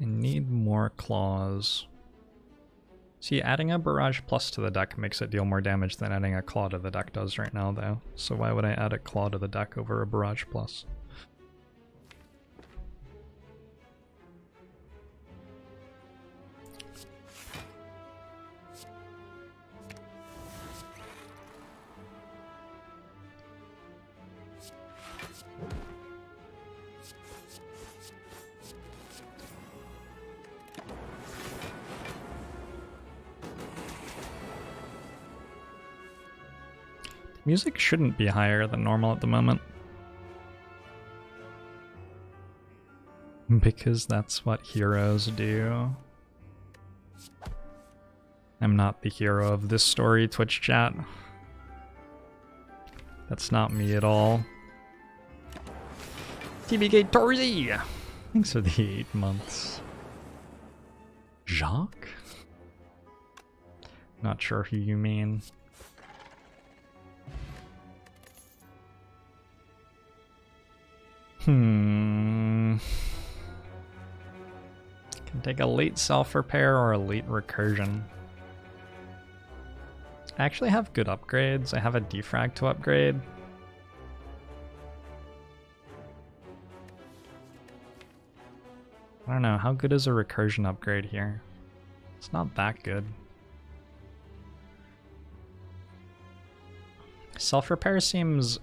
I need more claws. See, adding a Barrage Plus to the deck makes it deal more damage than adding a Claw to the deck does right now, though. So why would I add a Claw to the deck over a Barrage Plus? Music shouldn't be higher than normal at the moment. Because that's what heroes do. I'm not the hero of this story, Twitch chat. That's not me at all. TBK Torzy! Thanks for the eight months. Jacques? Not sure who you mean. Hmm. Can take a late self repair or a late recursion. I actually have good upgrades. I have a defrag to upgrade. I don't know, how good is a recursion upgrade here? It's not that good. Self-repair seems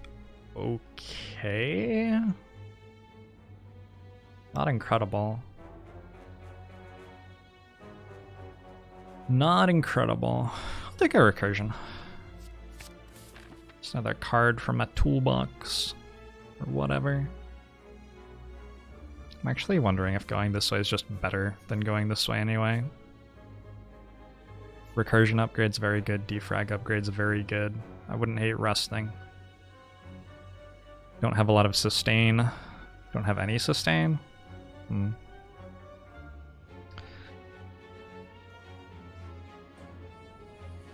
okay. Not incredible. Not incredible. I'll take a recursion. Just another card from a toolbox or whatever. I'm actually wondering if going this way is just better than going this way anyway. Recursion upgrade's very good, defrag upgrade's very good. I wouldn't hate resting. Don't have a lot of sustain. Don't have any sustain. Hmm.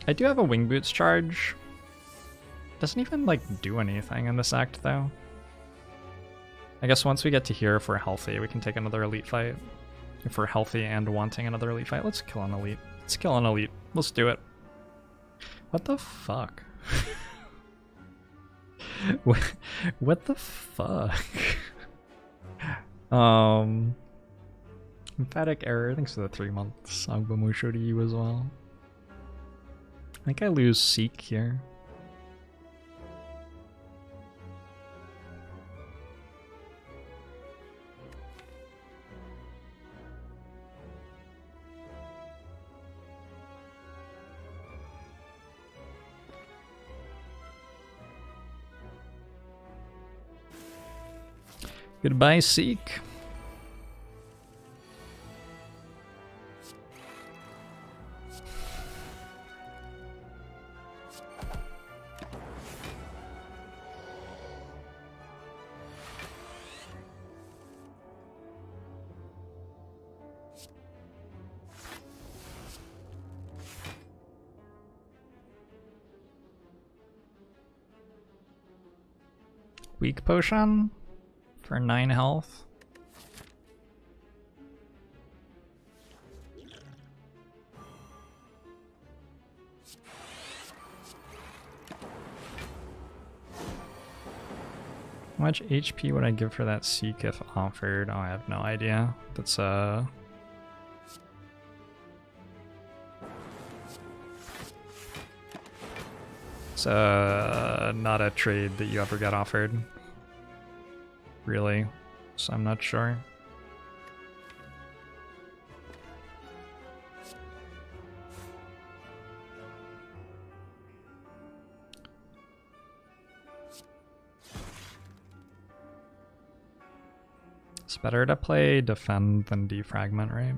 I do have a wing boots charge. Doesn't even like do anything in this act though. I guess once we get to here, if we're healthy, we can take another elite fight. If we're healthy and wanting another elite fight, let's kill an elite. Let's kill an elite. Let's do it. What the fuck? what the fuck? Um, emphatic error. Thanks for the three months. Agbamusho to you as well. I think I lose Seek here. Goodbye, Seek. Weak potion for 9 health. How much HP would I give for that Seek if offered? Oh, I have no idea. That's uh It's uh, not a trade that you ever got offered. Really. So I'm not sure. It's better to play defend than defragment, right?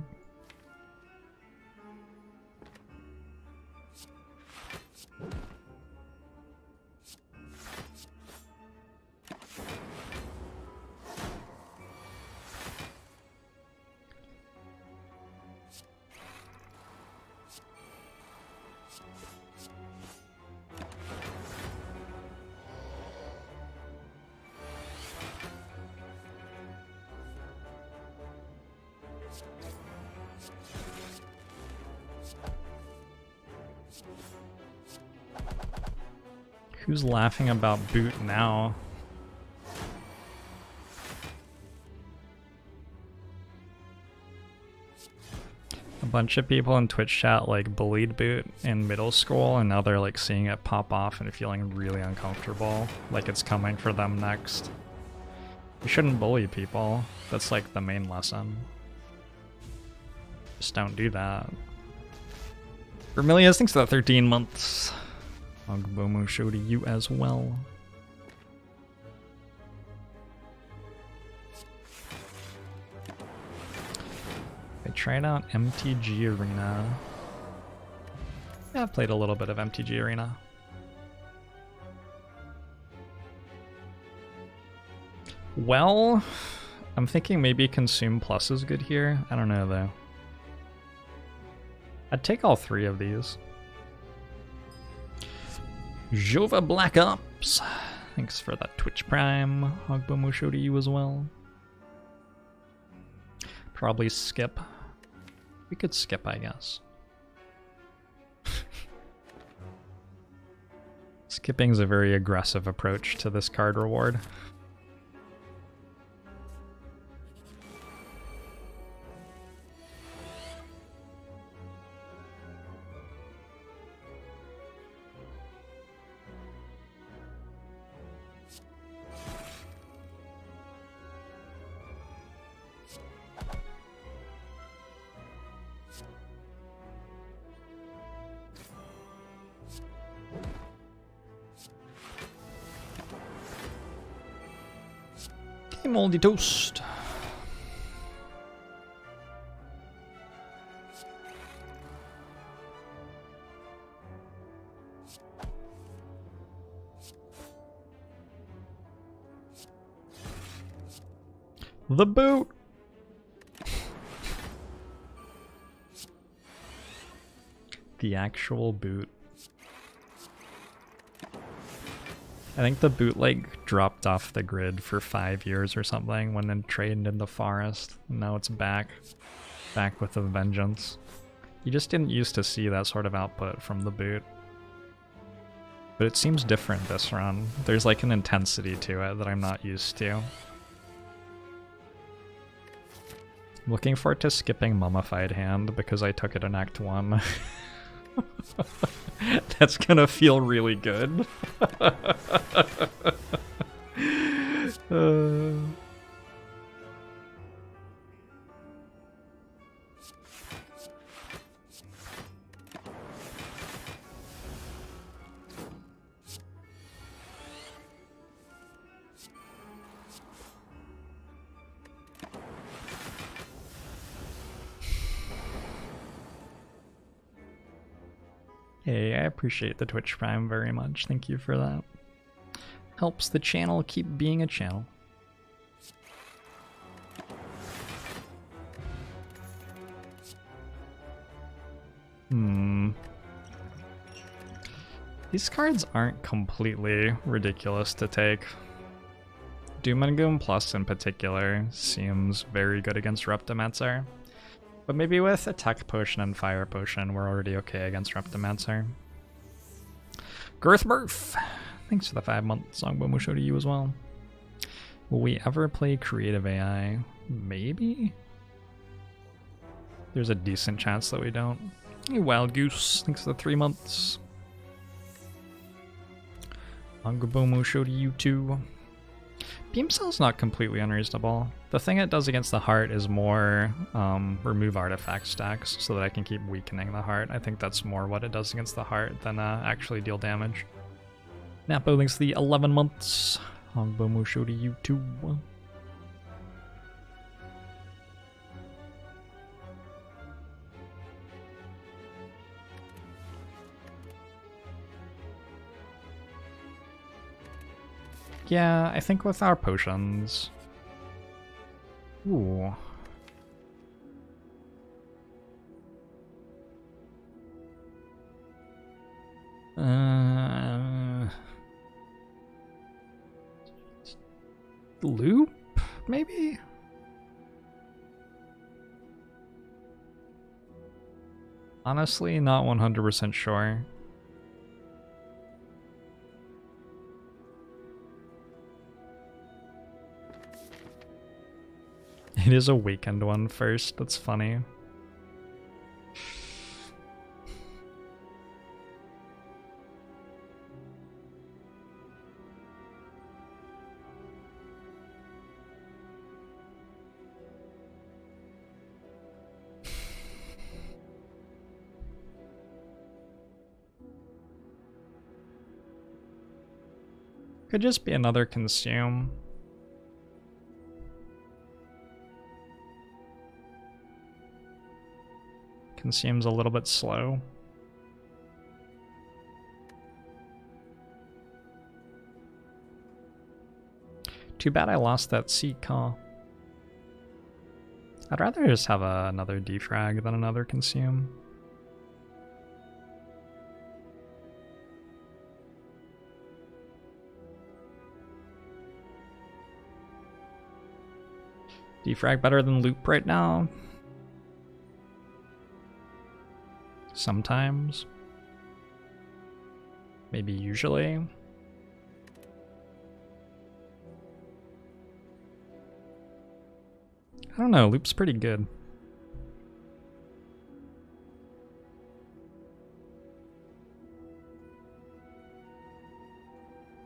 Who's laughing about boot now? A bunch of people in Twitch chat like bullied boot in middle school and now they're like seeing it pop off and feeling really uncomfortable, like it's coming for them next. You shouldn't bully people. That's like the main lesson. Just don't do that. Vermilius, thanks for the 13 months. Ogbomo show to you as well. I tried out MTG Arena. Yeah, I've played a little bit of MTG Arena. Well, I'm thinking maybe Consume Plus is good here. I don't know though. I'd take all three of these. Jova Black Ops. Thanks for that Twitch Prime. Hogbomo show to you as well. Probably skip. We could skip, I guess. Skipping's a very aggressive approach to this card reward. Toast. The boot. the actual boot. I think the bootleg dropped off the grid for five years or something when then traded in the forest. Now it's back. Back with a vengeance. You just didn't used to see that sort of output from the boot. But it seems different this run. There's like an intensity to it that I'm not used to. Looking forward to skipping Mummified Hand because I took it in Act 1. That's gonna feel really good. uh... Hey, I appreciate the Twitch Prime very much. Thank you for that. Helps the channel keep being a channel. Hmm. These cards aren't completely ridiculous to take. Doom and Gloom Plus in particular seems very good against Reptomancer. But maybe with Attack Potion and Fire Potion, we're already okay against Reptomancer. Girthmurph! Thanks for the five month Songbow Musho to you as well. Will we ever play Creative AI? Maybe? There's a decent chance that we don't. Hey, Wild Goose, thanks for the three months. Songbow Musho to you too. Beam Cell's not completely unreasonable. The thing it does against the heart is more um, remove artifact stacks so that I can keep weakening the heart. I think that's more what it does against the heart than uh, actually deal damage. Napo links the 11 months. Hongbo Musho to you Yeah, I think with our potions. Ooh. Uh, loop, maybe? Honestly, not 100% sure. It is a weekend one first, that's funny. Could just be another consume. Consumes a little bit slow. Too bad I lost that seat call. I'd rather just have a, another defrag than another consume. Defrag better than loop right now? Sometimes. Maybe usually. I don't know, loop's pretty good.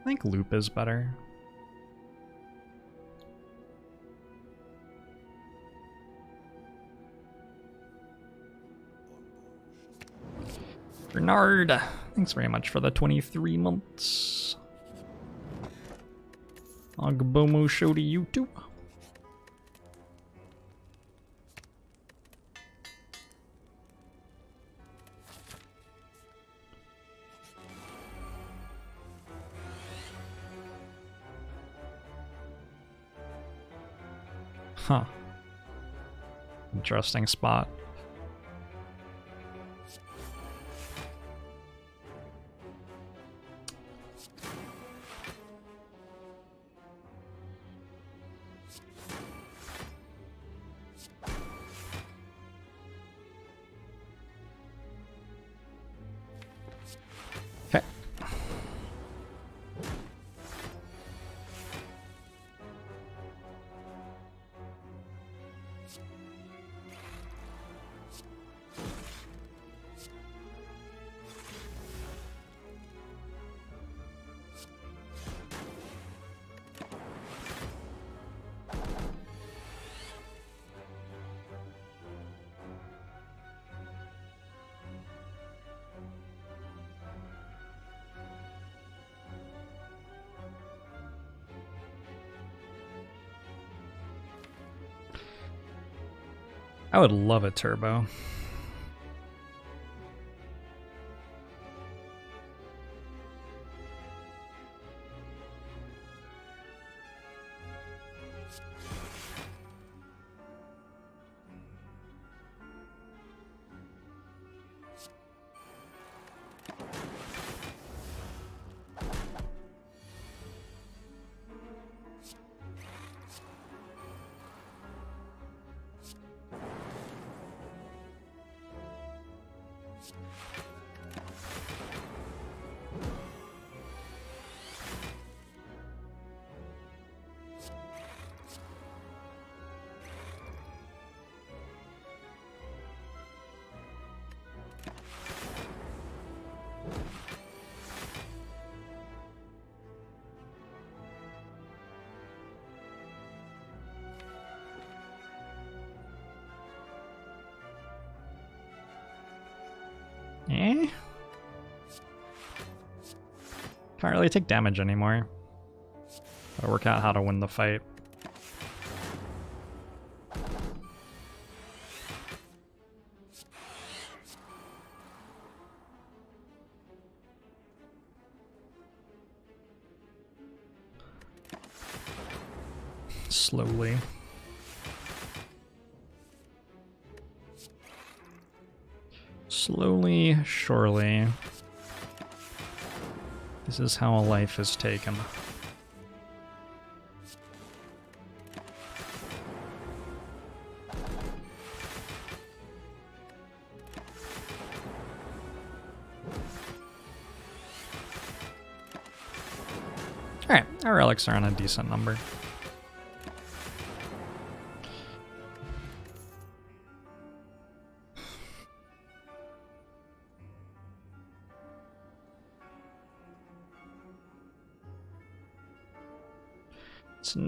I think loop is better. Bernard, thanks very much for the 23 months. Agbomo show to you too. Huh. Interesting spot. I would love a turbo. Really take damage anymore. Work out how to win the fight. This is how a life is taken. Alright, our relics are on a decent number.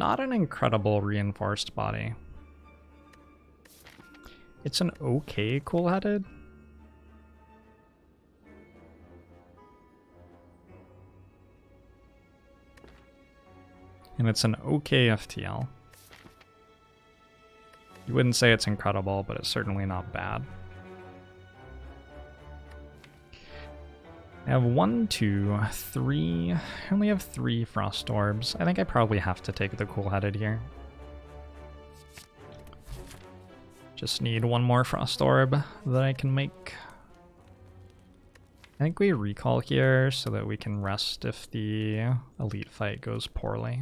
Not an incredible reinforced body. It's an okay cool-headed. And it's an okay FTL. You wouldn't say it's incredible, but it's certainly not bad. I have one, two, three. I only have three frost orbs. I think I probably have to take the cool-headed here. Just need one more frost orb that I can make. I think we recall here so that we can rest if the elite fight goes poorly.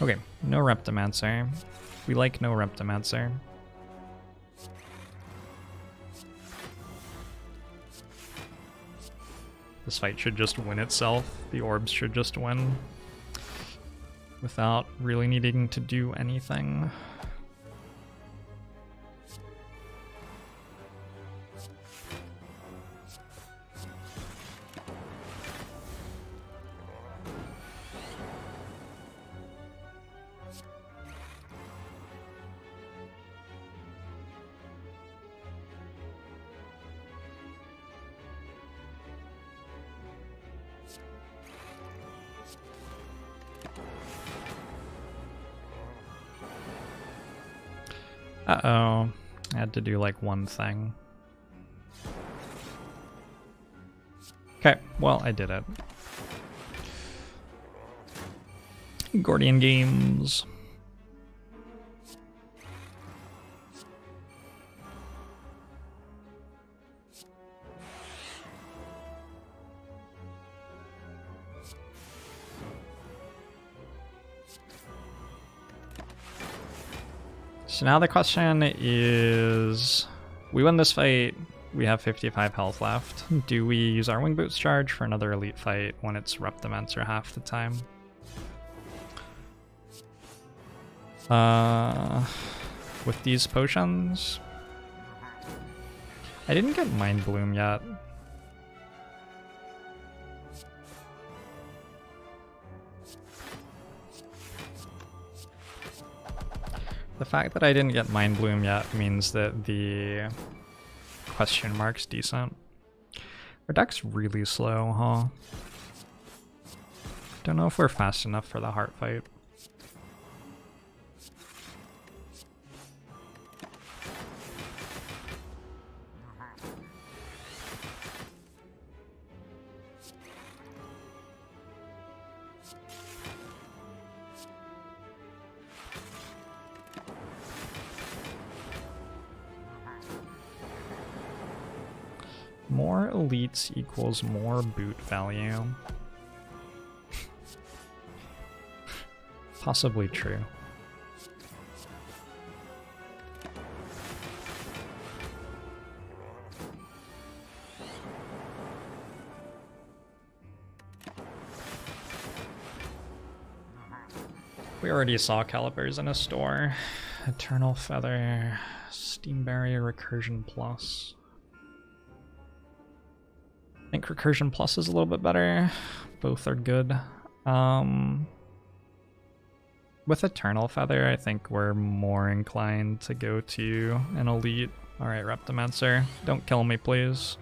Okay, no Reptomancer. We like no Reptomancer. This fight should just win itself. The orbs should just win. Without really needing to do anything. To do like one thing. Okay, well, I did it. Gordian Games. So now the question is, we win this fight, we have 55 health left. Do we use our Wing Boots charge for another elite fight when it's Reptomancer half the time? Uh, with these potions? I didn't get Mind Bloom yet. Fact that I didn't get Mind Bloom yet means that the question mark's decent. Our deck's really slow, huh? Don't know if we're fast enough for the heart fight. Equals more boot value. Possibly true. We already saw calipers in a store. Eternal Feather, Steam Barrier, Recursion Plus. Think Recursion Plus is a little bit better. Both are good. Um, With Eternal Feather, I think we're more inclined to go to an elite. Alright, Reptomancer, don't kill me, please.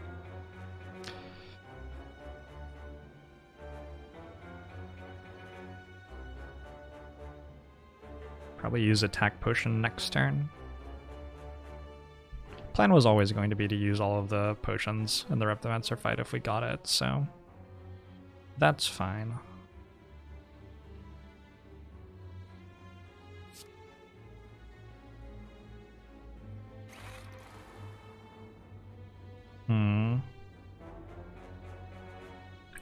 Probably use Attack Potion next turn. Plan was always going to be to use all of the potions in the Reptomancer fight if we got it, so that's fine. Hmm.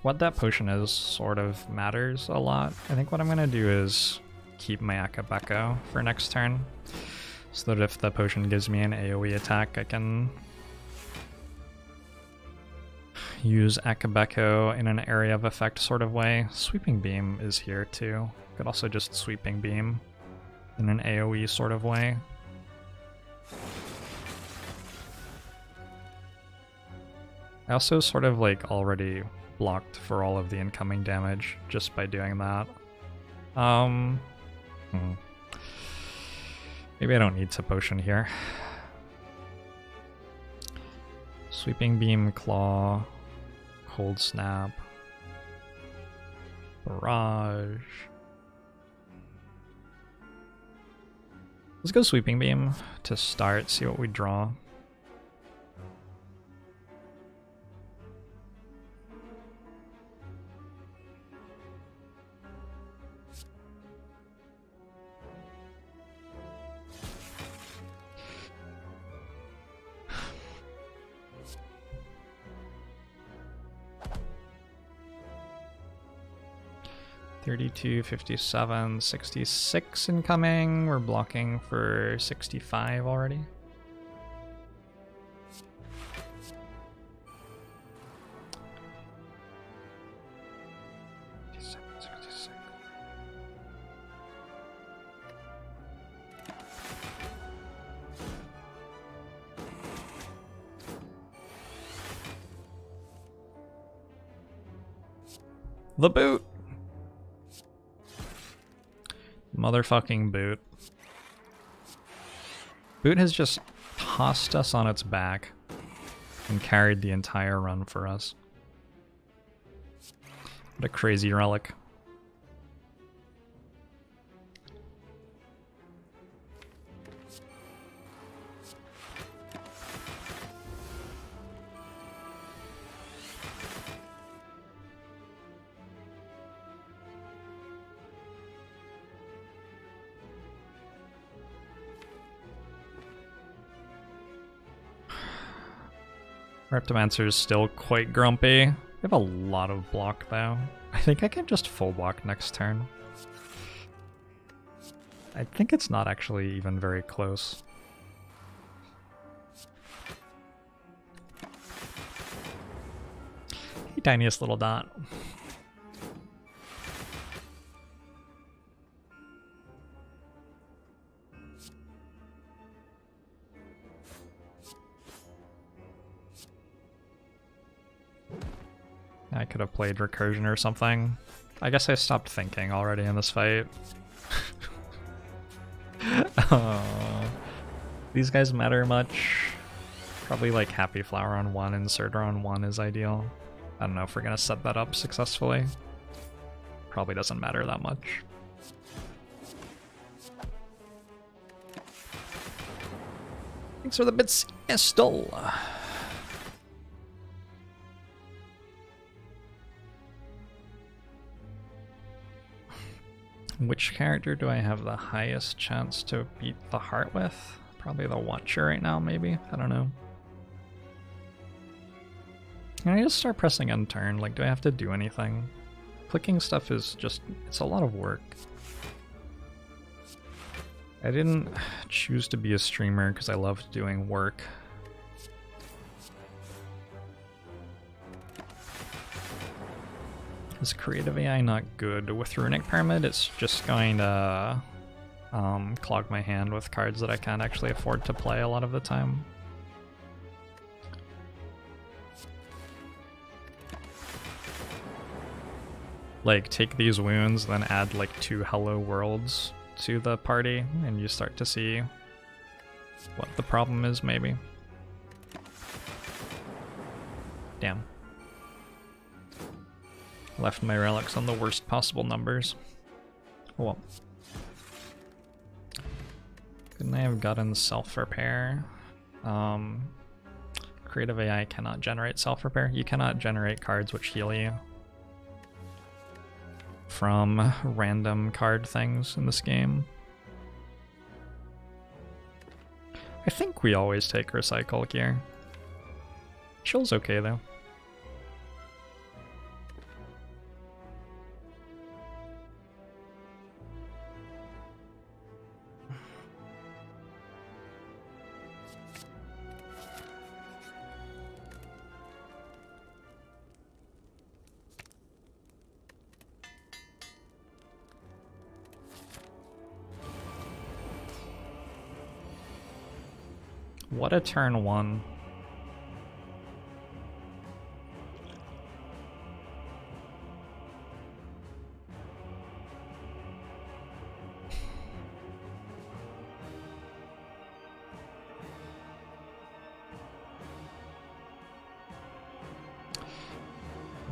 What that potion is sort of matters a lot. I think what I'm gonna do is keep my Akabeko for next turn. So that if the potion gives me an AoE attack, I can use Akabeko in an area of effect sort of way. Sweeping Beam is here too. Could also just Sweeping Beam in an AoE sort of way. I also sort of like already blocked for all of the incoming damage just by doing that. Um, hmm. Maybe I don't need to potion here. Sweeping Beam, Claw, Cold Snap, Barrage. Let's go Sweeping Beam to start, see what we draw. 32, 57, 66 incoming. We're blocking for 65 already. The boot! Motherfucking Boot. Boot has just tossed us on its back and carried the entire run for us. What a crazy relic. Reptomancer is still quite grumpy. They have a lot of block though. I think I can just full block next turn. I think it's not actually even very close. Hey, tiniest little dot. Played recursion or something. I guess I stopped thinking already in this fight. oh, these guys matter much. Probably like Happy Flower on one and Surtur on one is ideal. I don't know if we're gonna set that up successfully. Probably doesn't matter that much. Thanks for the bits, Estel. Which character do I have the highest chance to beat the heart with? Probably the Watcher right now, maybe? I don't know. Can I just start pressing end turn? Like, do I have to do anything? Clicking stuff is just, it's a lot of work. I didn't choose to be a streamer because I loved doing work. Is creative AI not good? With Runic Pyramid, it's just going to um, clog my hand with cards that I can't actually afford to play a lot of the time. Like, take these wounds, then add like two Hello Worlds to the party and you start to see what the problem is, maybe. Damn. Left my relics on the worst possible numbers. Oh well. Couldn't I have gotten self-repair? Um, creative AI cannot generate self-repair. You cannot generate cards which heal you from random card things in this game. I think we always take recycle gear. Chill's okay though. What a turn one.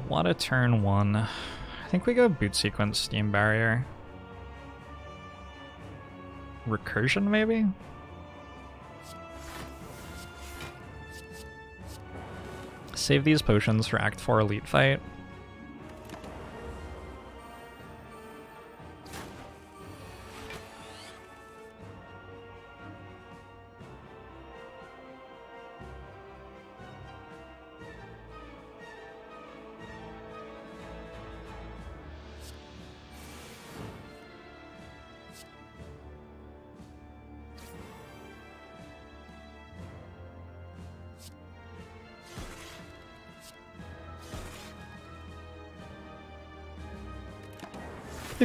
What a turn one. I think we go boot sequence, steam barrier. Recursion, maybe? Save these potions for Act 4 Elite Fight.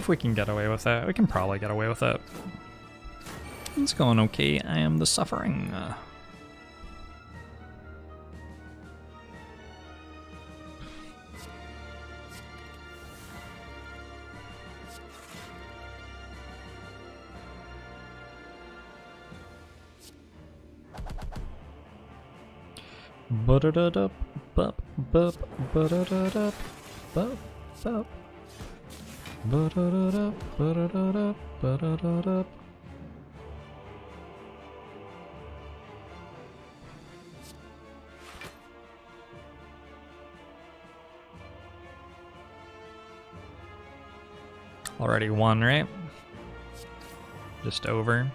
If we can get away with it, we can probably get away with it. It's going okay. I am the suffering. Uh, Ba-da-da-da, bup, bup, ba-da-da-da, bup, bup. Already one, right? Just over.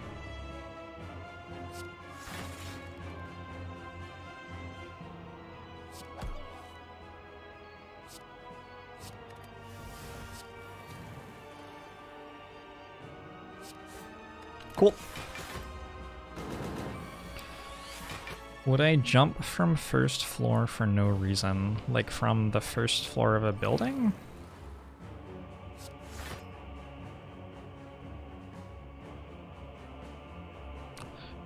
Would I jump from first floor for no reason? Like from the first floor of a building?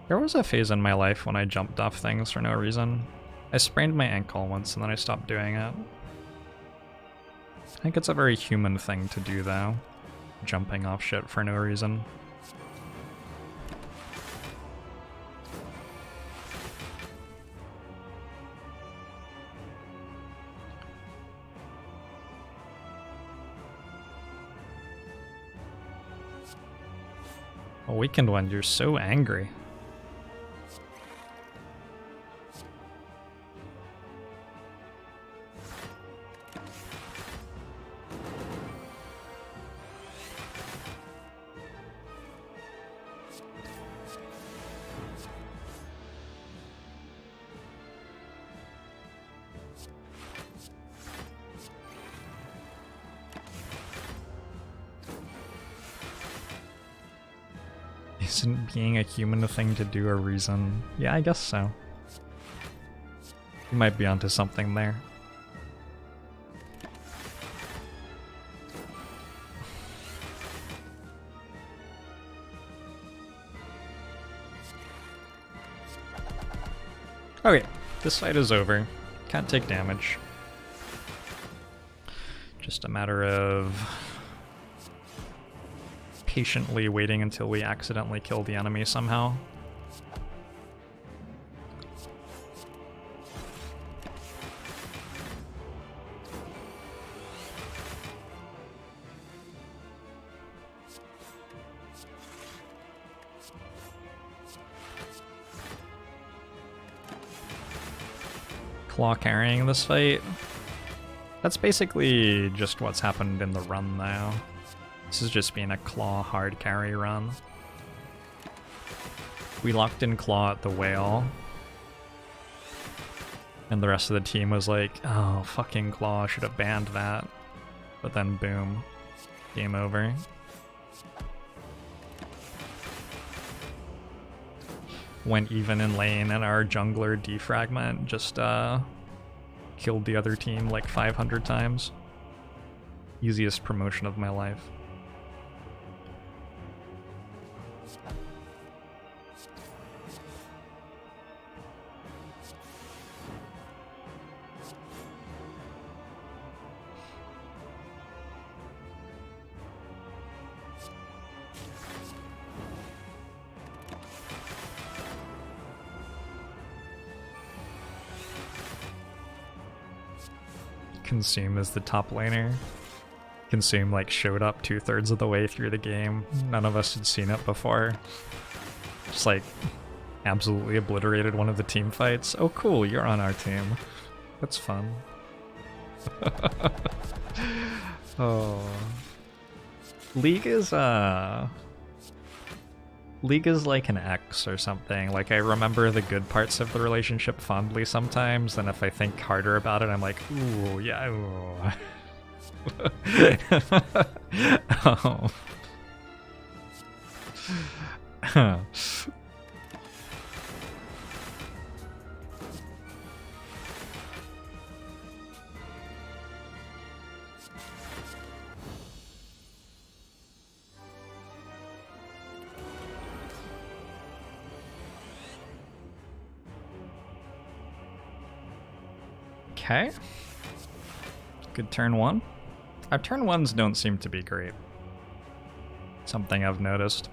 There was a phase in my life when I jumped off things for no reason. I sprained my ankle once and then I stopped doing it. I think it's a very human thing to do though. Jumping off shit for no reason. Awakened one, you're so angry. Thing to do a reason? Yeah, I guess so. You might be onto something there. Okay, this fight is over. Can't take damage. Just a matter of patiently waiting until we accidentally kill the enemy somehow. Claw carrying this fight. That's basically just what's happened in the run now. This is just being a Claw hard carry run. We locked in Claw at the whale. And the rest of the team was like, oh, fucking Claw, should have banned that. But then boom, game over. went even in lane and our jungler defragment just uh, killed the other team like 500 times. Easiest promotion of my life. Consume is the top laner. Consume like showed up two thirds of the way through the game. None of us had seen it before. Just like absolutely obliterated one of the team fights. Oh cool, you're on our team. That's fun. oh. League is uh League is like an ex or something. Like I remember the good parts of the relationship fondly sometimes, and if I think harder about it, I'm like, ooh, yeah, ooh. oh. Okay. Good turn one. Our turn ones don't seem to be great. Something I've noticed.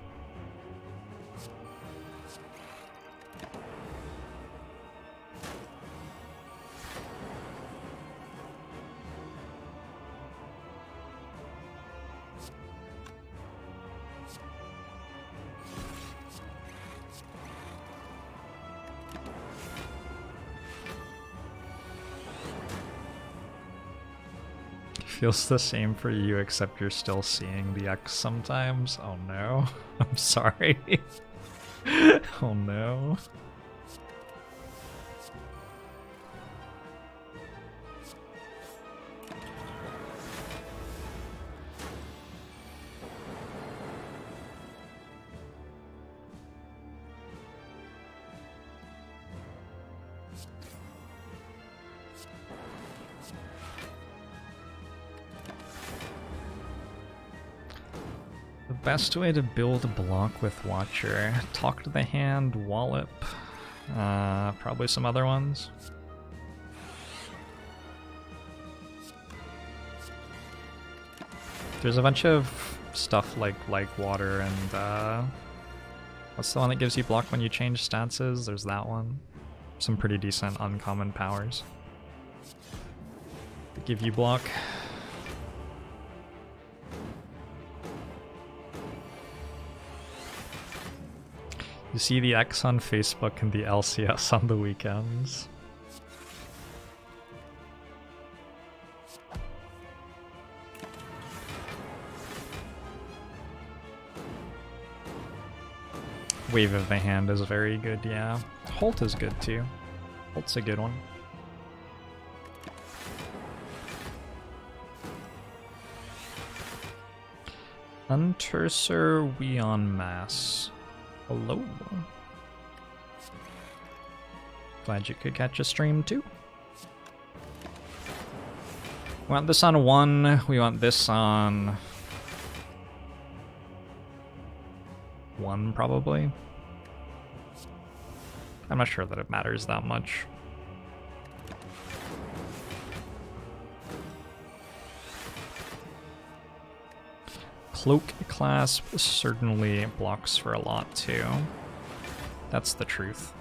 Feels the same for you, except you're still seeing the X sometimes. Oh no. I'm sorry. oh no. Best way to build a block with Watcher? Talk to the Hand, Wallop, uh, probably some other ones. There's a bunch of stuff like like water and uh, what's the one that gives you block when you change stances? There's that one. Some pretty decent uncommon powers. Give you block. You see the X on Facebook and the LCS on the weekends. Wave of the Hand is very good, yeah. Halt is good too. Halt's a good one. Unterser Weon Mass. Hello. Glad you could catch a stream too. We want this on one. We want this on one, probably. I'm not sure that it matters that much. Cloak Clasp certainly blocks for a lot too. That's the truth.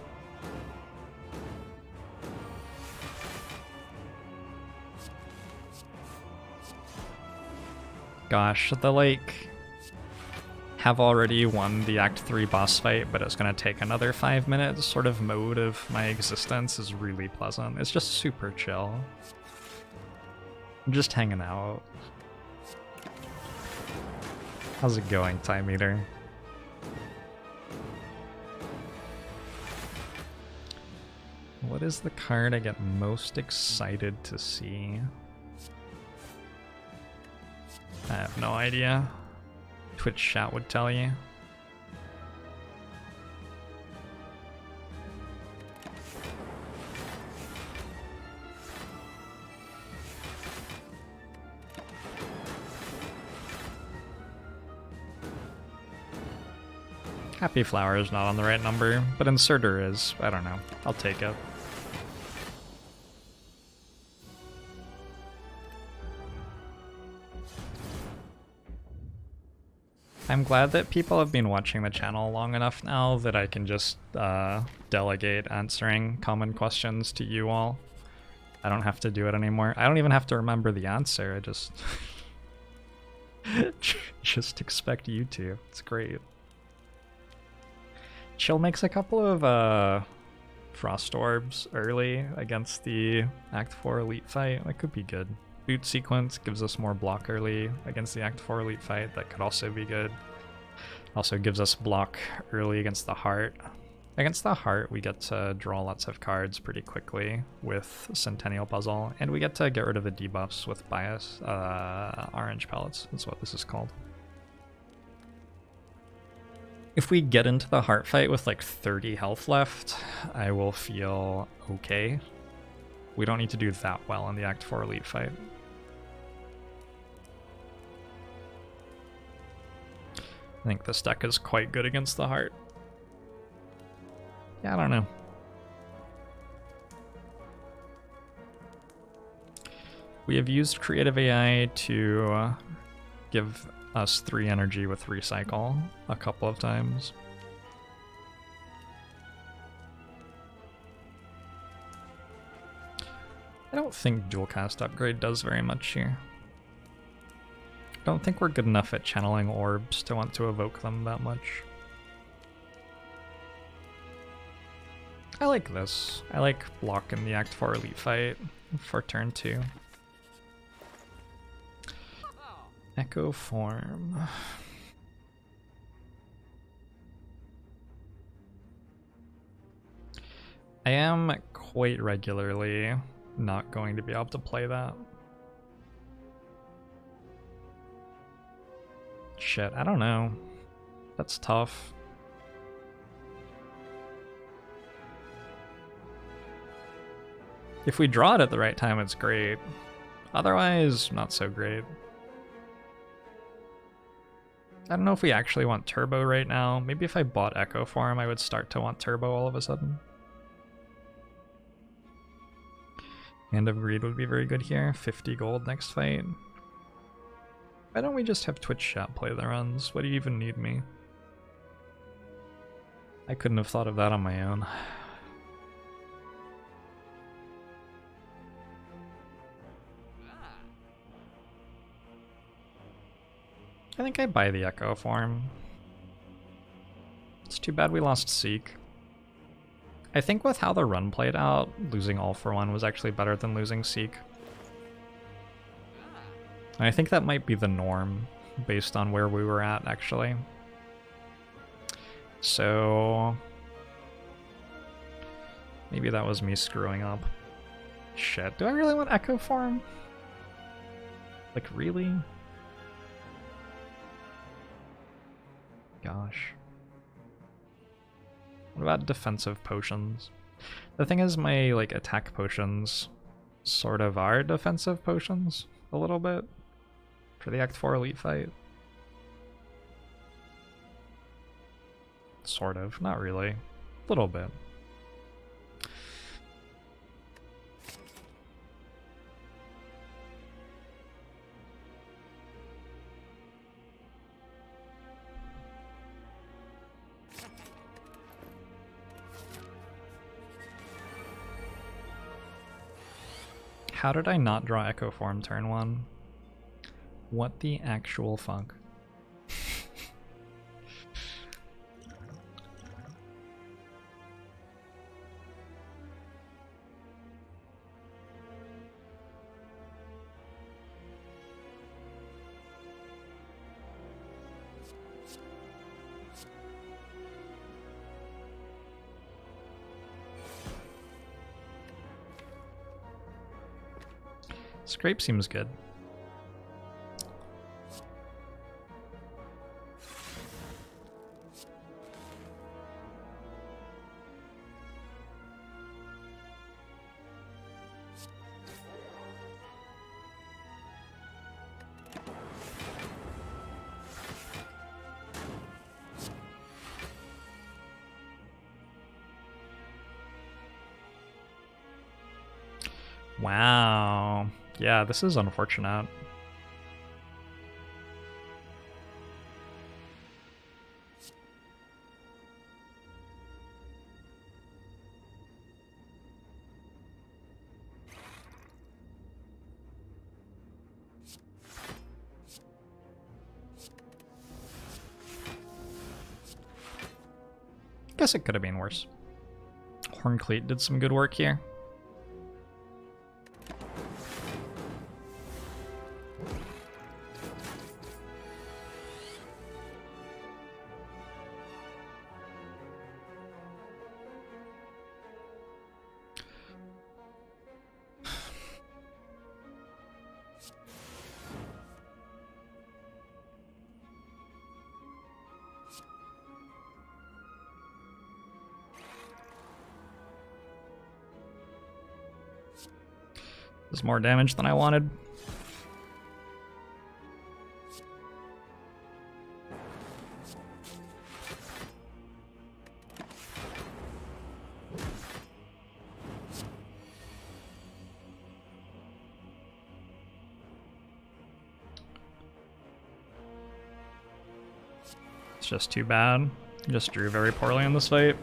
Gosh, the like have already won the Act 3 boss fight, but it's gonna take another five minutes sort of mode of my existence is really pleasant. It's just super chill. I'm just hanging out. How's it going, Time Eater? What is the card I get most excited to see? I have no idea. Twitch chat would tell you. Happy Flower is not on the right number, but Inserter is. I don't know. I'll take it. I'm glad that people have been watching the channel long enough now that I can just uh, delegate answering common questions to you all. I don't have to do it anymore. I don't even have to remember the answer. I just just expect you to. It's great. Chill makes a couple of uh, frost orbs early against the Act 4 elite fight. That could be good. Boot sequence gives us more block early against the Act 4 elite fight. That could also be good. Also gives us block early against the heart. Against the heart, we get to draw lots of cards pretty quickly with Centennial Puzzle, and we get to get rid of the debuffs with Bias. Uh, orange pellets, that's what this is called. If we get into the heart fight with like 30 health left, I will feel okay. We don't need to do that well in the Act 4 Elite fight. I think this deck is quite good against the heart. Yeah, I don't know. We have used Creative AI to give us three energy with recycle a couple of times. I don't think dual cast upgrade does very much here. I don't think we're good enough at channeling orbs to want to evoke them that much. I like this. I like blocking the Act 4 Elite fight for turn 2. Echo form. I am quite regularly not going to be able to play that. Shit, I don't know. That's tough. If we draw it at the right time, it's great. Otherwise, not so great. I don't know if we actually want turbo right now. Maybe if I bought Echo Form, I would start to want turbo all of a sudden. Hand of Greed would be very good here. 50 gold next fight. Why don't we just have Twitch chat play the runs? What do you even need me? I couldn't have thought of that on my own. I think I buy the Echo form. It's too bad we lost Seek. I think with how the run played out, losing all for one was actually better than losing Seek. And I think that might be the norm based on where we were at, actually. So... Maybe that was me screwing up. Shit, do I really want Echo Form? Like, really? Gosh. What about defensive potions? The thing is, my, like, attack potions sort of are defensive potions, a little bit for the Act 4 Elite fight. Sort of, not really. A little bit. How did I not draw Echo Form turn one? What the actual fuck? Scrape seems good. This is unfortunate. Guess it could have been worse. Horn Cleat did some good work here. More damage than I wanted. It's just too bad. Just drew very poorly in this fight.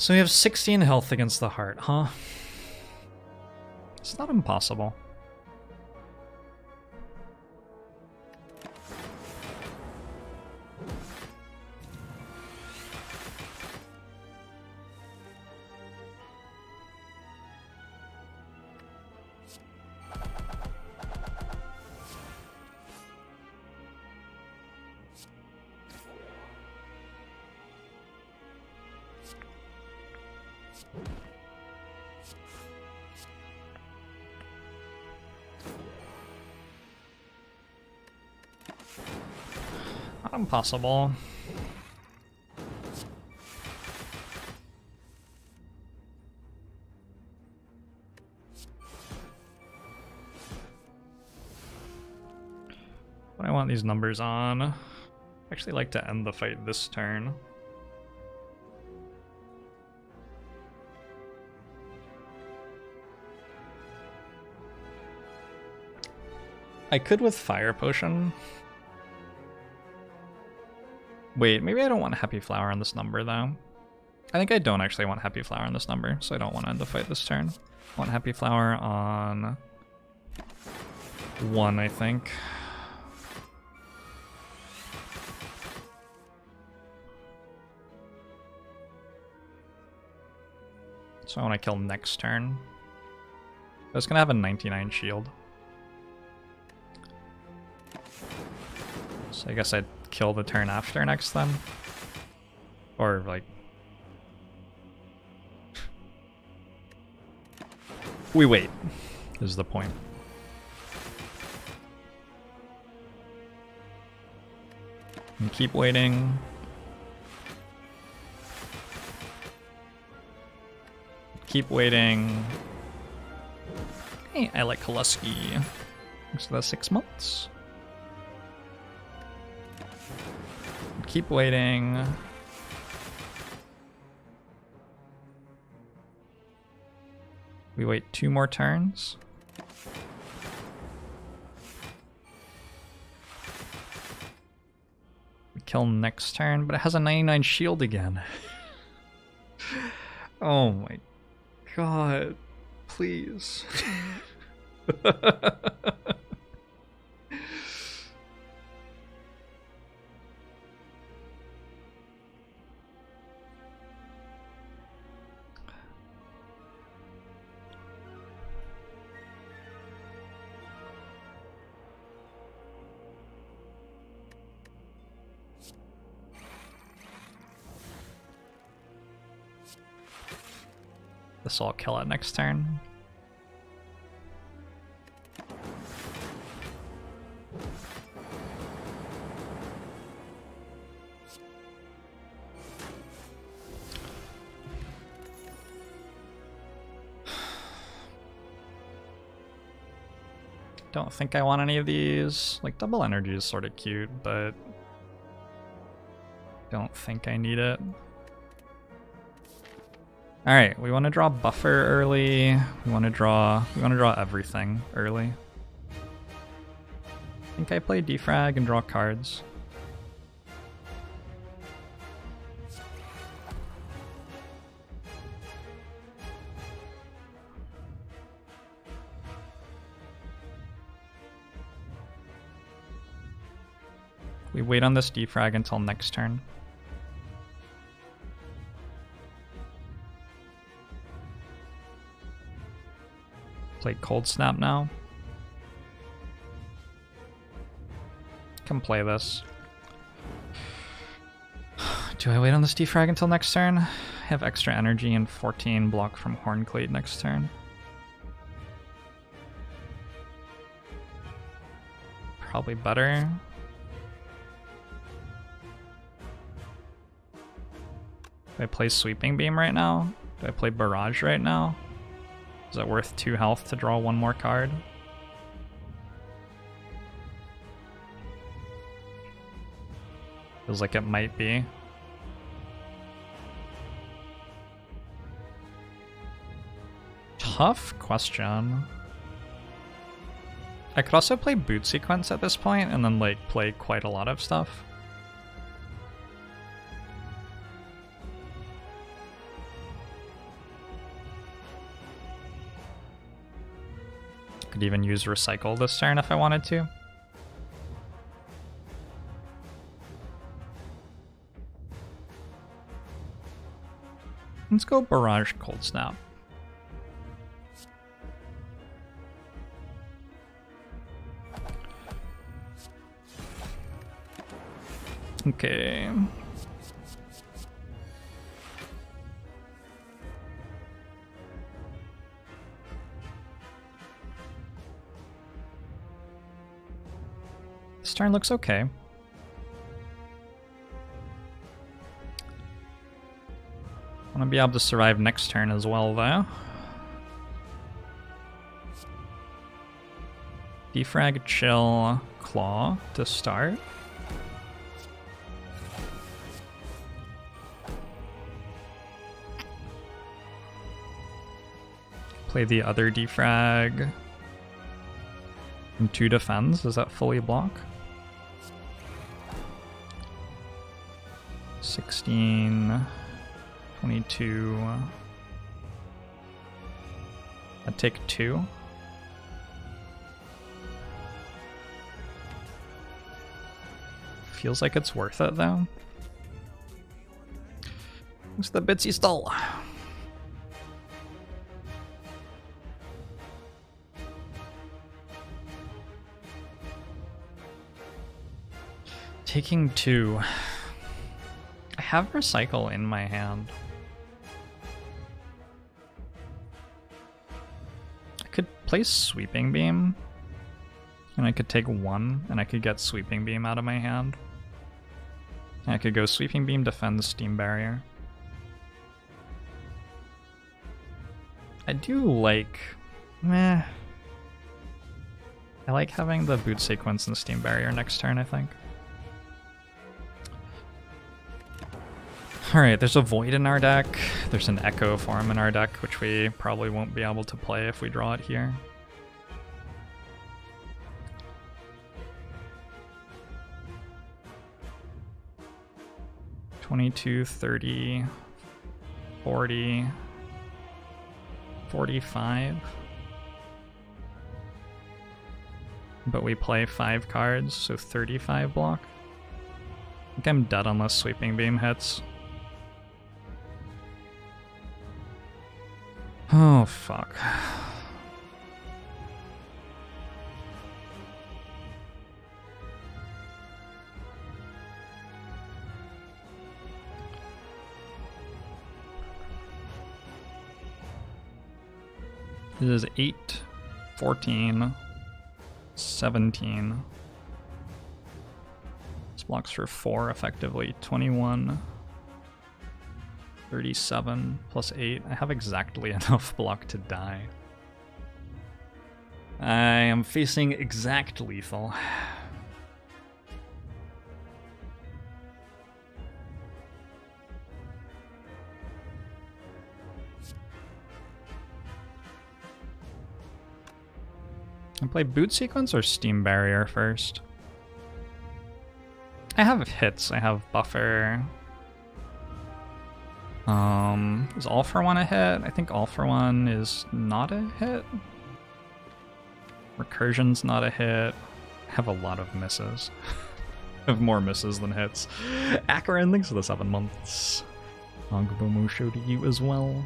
So we have 16 health against the heart, huh? It's not impossible. Not What I want these numbers on. I actually like to end the fight this turn. I could with Fire Potion. Wait, maybe I don't want Happy Flower on this number, though. I think I don't actually want Happy Flower on this number, so I don't want to end the fight this turn. I want Happy Flower on... one, I think. So I want to kill next turn. I was going to have a 99 shield. So I guess I'd kill the turn after next then. Or like... we wait, is the point. And keep waiting. Keep waiting. Hey, I like Koluski. So that's six months. Keep waiting. We wait two more turns. We kill next turn, but it has a 99 shield again. oh my god, please. kill it next turn. Don't think I want any of these. Like, double energy is sort of cute, but... Don't think I need it. All right, we want to draw buffer early. We want to draw. We want to draw everything early. I think I play defrag and draw cards. We wait on this defrag until next turn. Play Cold Snap now. Can play this. Do I wait on this defrag until next turn? I have extra energy and 14 block from Horn Cleat next turn. Probably better. Do I play Sweeping Beam right now? Do I play Barrage right now? Is it worth two health to draw one more card? Feels like it might be. Tough question. I could also play boot sequence at this point and then like play quite a lot of stuff. Could even use recycle this turn if I wanted to. Let's go Barrage Cold Snap. Okay. This turn looks okay. Want to be able to survive next turn as well, though. Defrag, chill, claw to start. Play the other defrag. And two defends, does that fully block? 16, 22. I take two. Feels like it's worth it though. It's the bits Bitsy stall. Taking two. Have recycle in my hand. I could play sweeping beam. And I could take one and I could get sweeping beam out of my hand. And I could go sweeping beam, defend the steam barrier. I do like meh. I like having the boot sequence and the steam barrier next turn, I think. Alright, there's a Void in our deck. There's an Echo form in our deck, which we probably won't be able to play if we draw it here. Twenty-two, thirty, forty, forty-five. But we play five cards, so 35 block. I think I'm dead unless Sweeping Beam hits. Oh, fuck. This is 8, 14, 17. This blocks for 4 effectively. 21, 37 plus 8. I have exactly enough block to die. I am facing exact lethal. I play boot sequence or steam barrier first. I have hits. I have buffer. Um, is all for one a hit? I think all for one is not a hit. Recursion's not a hit. I have a lot of misses. Have more misses than hits. Akaran, thanks for the seven months. Agbomo show to you as well.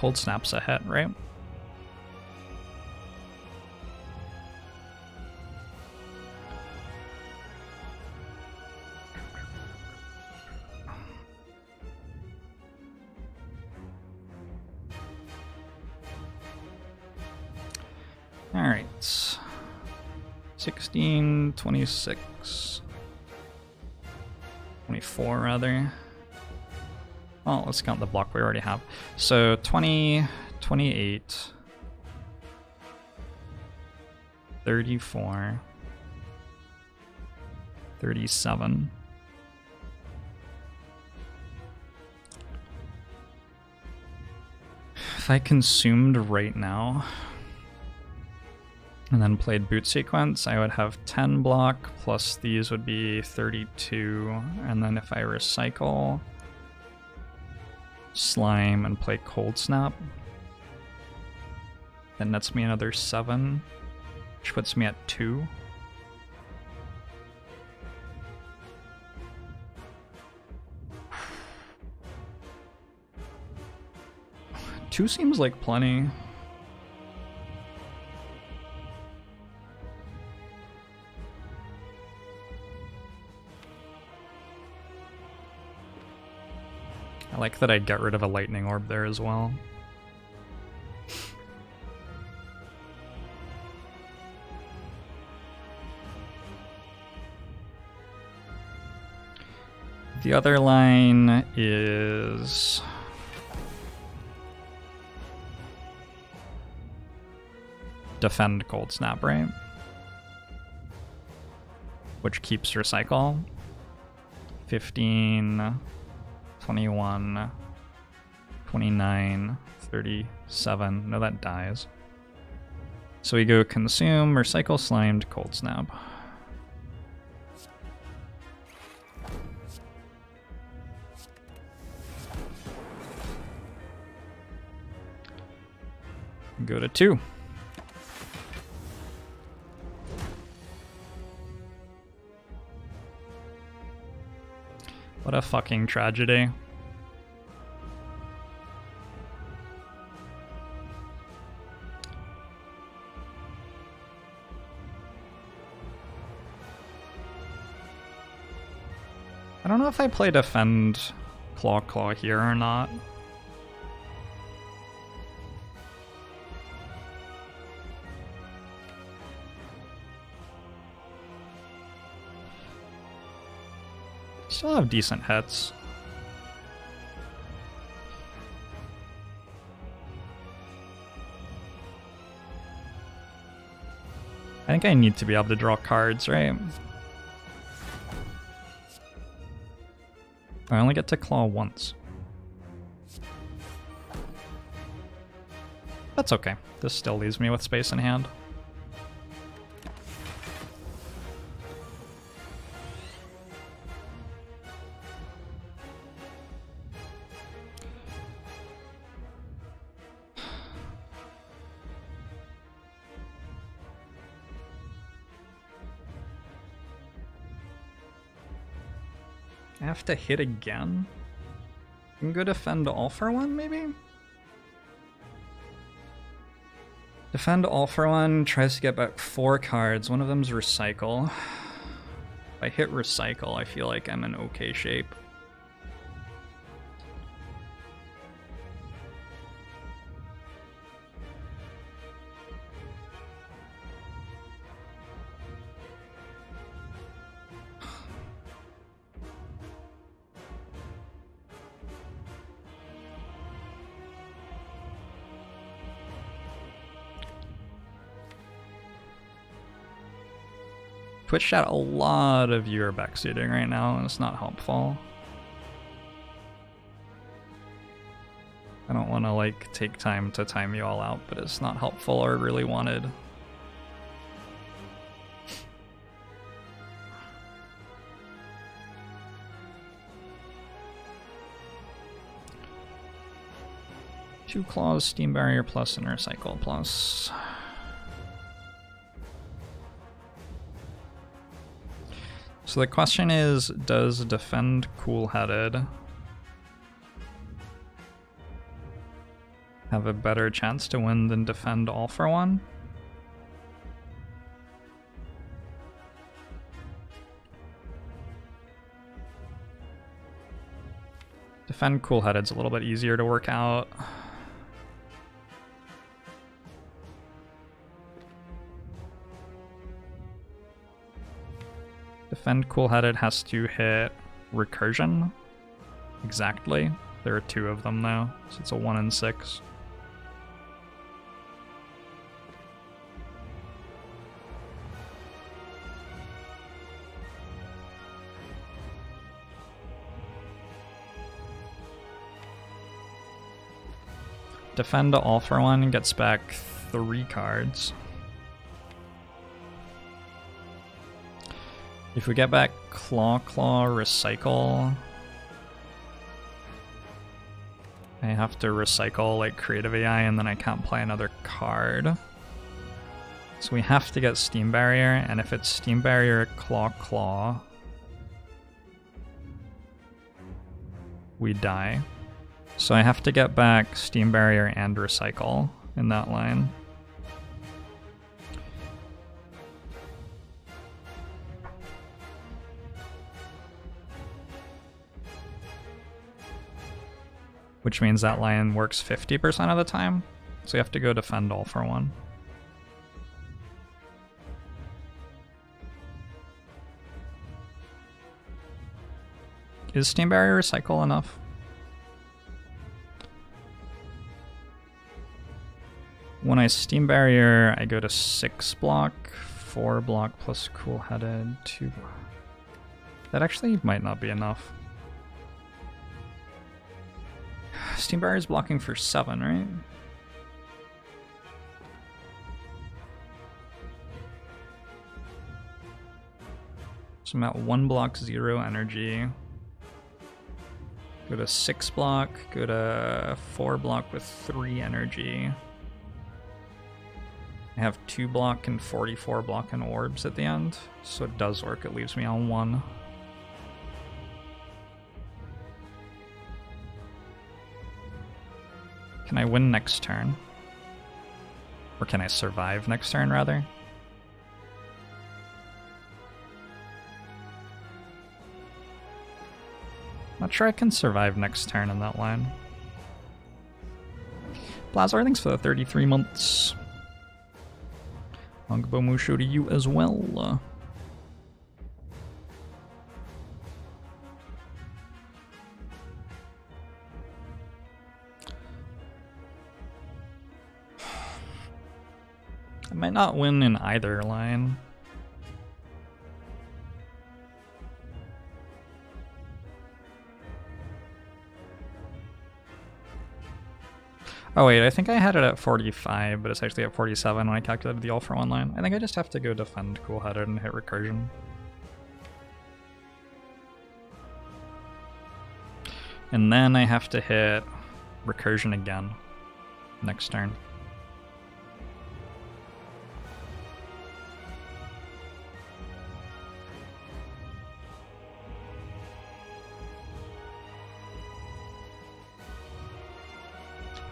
Cold Snap's ahead, right? All right. 16, 26, 24 rather. Oh, let's count the block we already have. So 20, 28, 34, 37. If I consumed right now and then played boot sequence, I would have 10 block plus these would be 32. And then if I recycle, slime and play cold snap. That nets me another seven, which puts me at two. Two seems like plenty. Like that I'd get rid of a lightning orb there as well. The other line is... Defend Cold Snap, right? which keeps recycle. 15, 21, 29, 37. No, that dies. So we go consume, recycle slimed, cold snap. Go to two. What a fucking tragedy. I don't know if I play defend Claw Claw here or not. Still have decent hits. I think I need to be able to draw cards, right? I only get to claw once. That's okay. This still leaves me with space in hand. To hit again? I can go defend all for one, maybe? Defend all for one tries to get back four cards. One of them's recycle. If I hit recycle, I feel like I'm in okay shape. Twitch chat, a lot of you are backseating right now, and it's not helpful. I don't want to like take time to time you all out, but it's not helpful or really wanted. Two claws, steam barrier plus, and recycle plus. So the question is, does defend cool-headed have a better chance to win than defend all for one? Defend cool-headed's a little bit easier to work out. Defend cool-headed has to hit recursion exactly. There are two of them now, so it's a one in six. Defend all for one gets back three cards. If we get back Claw Claw Recycle, I have to recycle like Creative AI and then I can't play another card. So we have to get Steam Barrier, and if it's Steam Barrier Claw Claw, we die. So I have to get back Steam Barrier and Recycle in that line. Which means that lion works 50% of the time. So you have to go defend all for one. Is Steam Barrier Recycle enough? When I Steam Barrier, I go to 6 block, four block plus cool headed, two. That actually might not be enough. Steam Barrier is blocking for seven, right? So I'm at one block, zero energy. Go to six block, go to four block with three energy. I have two block and 44 block and orbs at the end, so it does work. It leaves me on one. Can I win next turn? Or can I survive next turn, rather? Not sure I can survive next turn in that line. Blazar, thanks for the 33 months. Angbo Musho to you as well. Might not win in either line. Oh wait, I think I had it at 45, but it's actually at 47 when I calculated the all for one line. I think I just have to go defend cool headed and hit recursion. And then I have to hit recursion again next turn.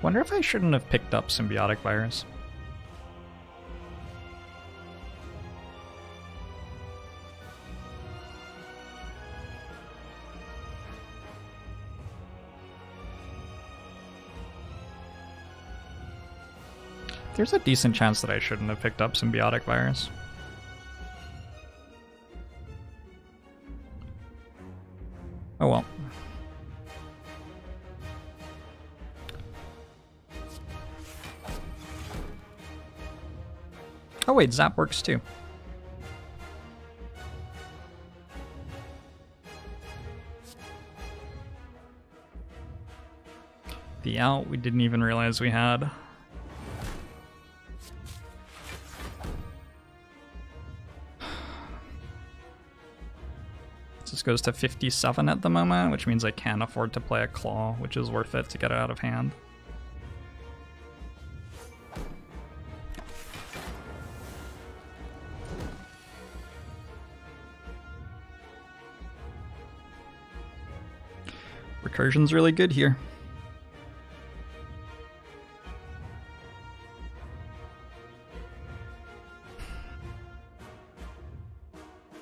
Wonder if I shouldn't have picked up symbiotic virus. There's a decent chance that I shouldn't have picked up symbiotic virus. Oh well. Wait, Zap works too. The out we didn't even realize we had. This goes to 57 at the moment, which means I can afford to play a claw, which is worth it to get it out of hand. Recursion's really good here.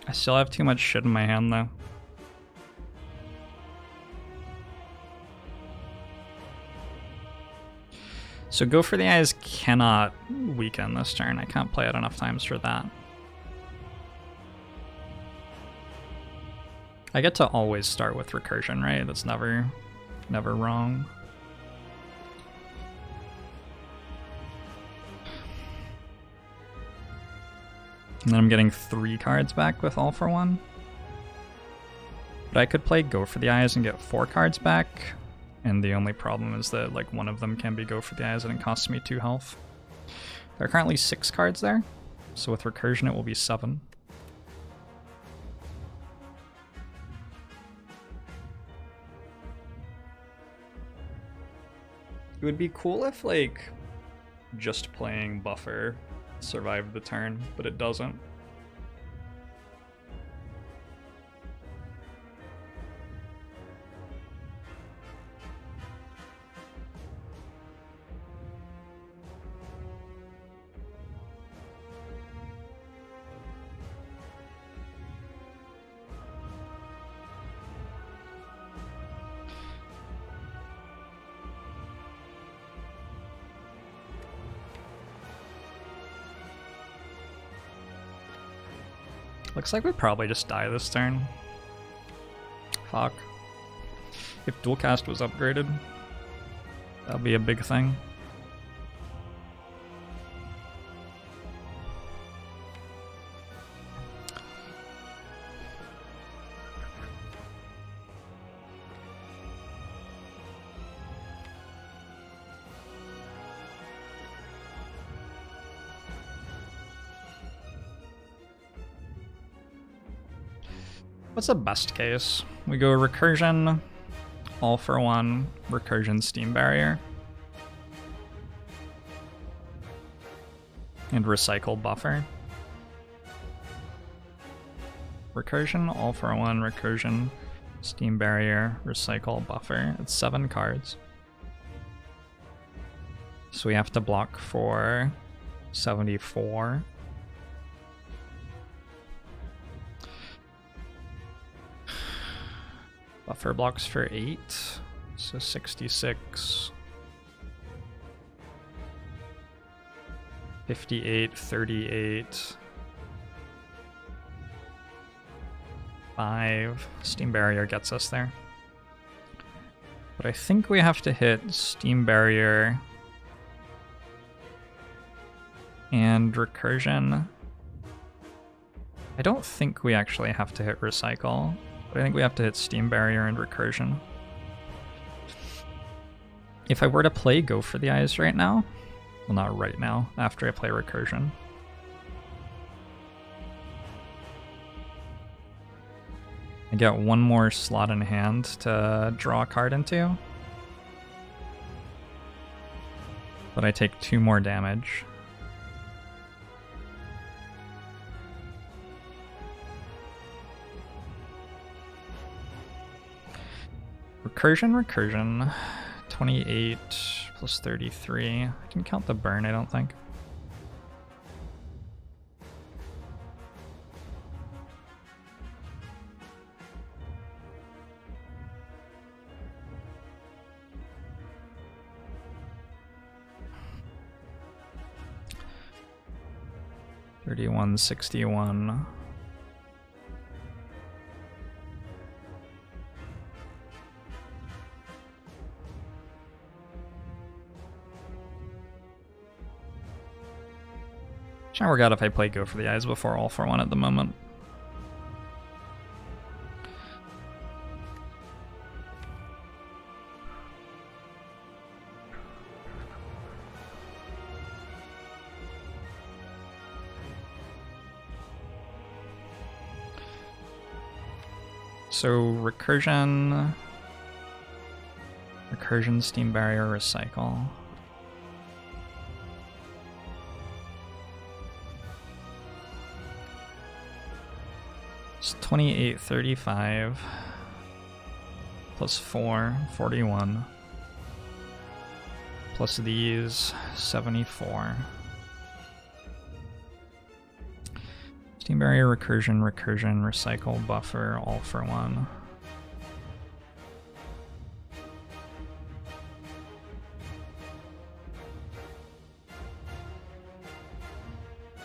I still have too much shit in my hand though. So go for the eyes cannot weaken this turn. I can't play it enough times for that. I get to always start with recursion, right? That's never, never wrong. And then I'm getting three cards back with all for one. But I could play go for the eyes and get four cards back. And the only problem is that like one of them can be go for the eyes and it costs me two health. There are currently six cards there. So with recursion it will be seven. Would be cool if, like, just playing Buffer survived the turn, but it doesn't. Looks like we probably just die this turn. Fuck. If Dualcast was upgraded, that'd be a big thing. – What's the best case? We go recursion, all for one, recursion steam barrier. And recycle buffer. Recursion, all for one, recursion, steam barrier, recycle buffer. It's seven cards. So we have to block for 74. Buffer blocks for 8, so 66. 58, 38. 5. Steam Barrier gets us there. But I think we have to hit Steam Barrier and Recursion. I don't think we actually have to hit Recycle. But I think we have to hit Steam Barrier and Recursion. If I were to play Go for the Eyes right now, well not right now, after I play Recursion. I get one more slot in hand to draw a card into. But I take two more damage. Recursion, recursion. 28 plus 33. I can count the burn, I don't think. Thirty-one sixty-one. Work out if I play Go for the Eyes before All for One at the moment. So recursion, recursion, steam barrier, recycle. It's 28, 35 plus 4, 41 plus these 74. Steam barrier, recursion, recursion, recycle, buffer, all for one.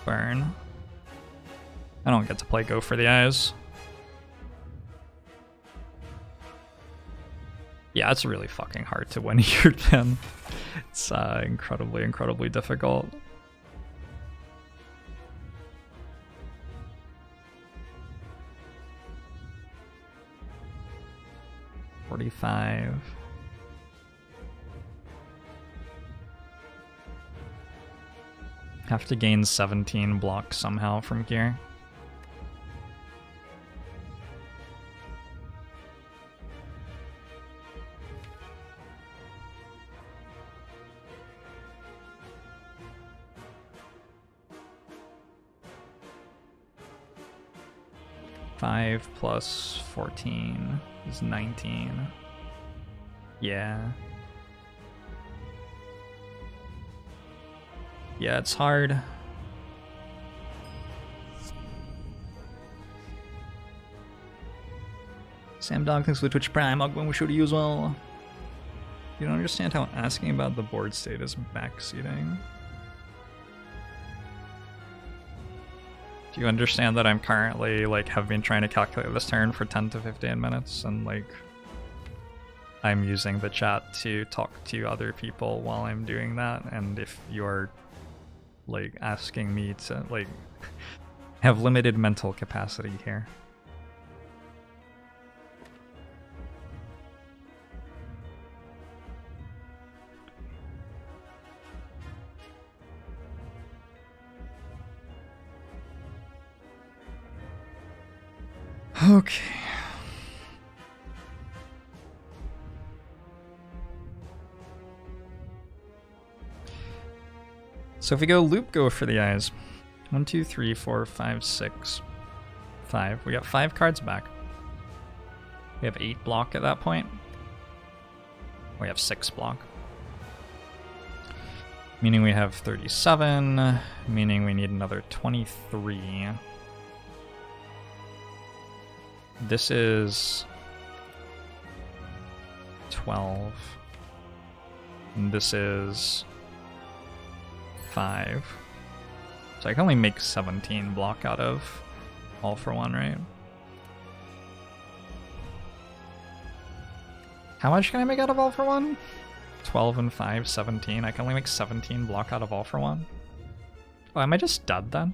Burn. I don't get to play Go for the Eyes. Yeah, it's really fucking hard to win here, then. It's uh, incredibly, incredibly difficult. Forty-five. Have to gain 17 blocks somehow from here. Five plus 14 is 19. Yeah. Yeah, it's hard. Sam Dog thanks for the Twitch Prime. Ogben wish you as well. You don't understand how asking about the board state is backseating. Do you understand that I'm currently, like, have been trying to calculate this turn for 10 to 15 minutes, and, like, I'm using the chat to talk to other people while I'm doing that, and if you're, like, asking me to, like, have limited mental capacity here. Okay. So if we go loop, go for the eyes. One, two, three, four, five, six, five. We got five cards back. We have eight block at that point. We have six block. Meaning we have 37, meaning we need another 23. This is 12. And this is 5. So I can only make 17 block out of all for one, right? How much can I make out of all for one? 12 and 5, 17. I can only make 17 block out of all for one. Oh, am I just dead then?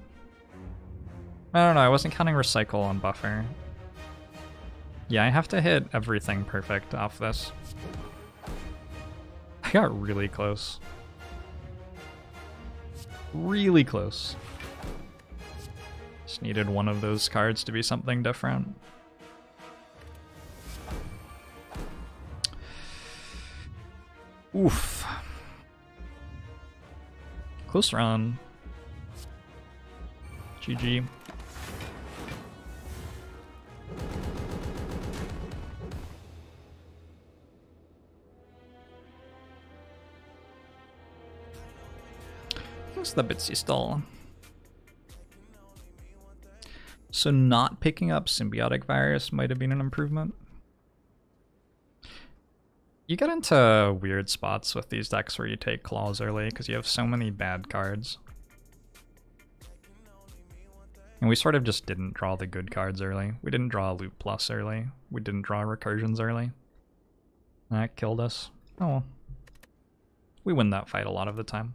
I don't know, I wasn't counting recycle on buffer. Yeah, I have to hit everything perfect off this. I got really close. Really close. Just needed one of those cards to be something different. Oof. Close run. GG. The Bitsy stall. So not picking up symbiotic virus might have been an improvement. You get into weird spots with these decks where you take claws early because you have so many bad cards. And we sort of just didn't draw the good cards early. We didn't draw Loop Plus early. We didn't draw Recursions early. That killed us. Oh well. We win that fight a lot of the time.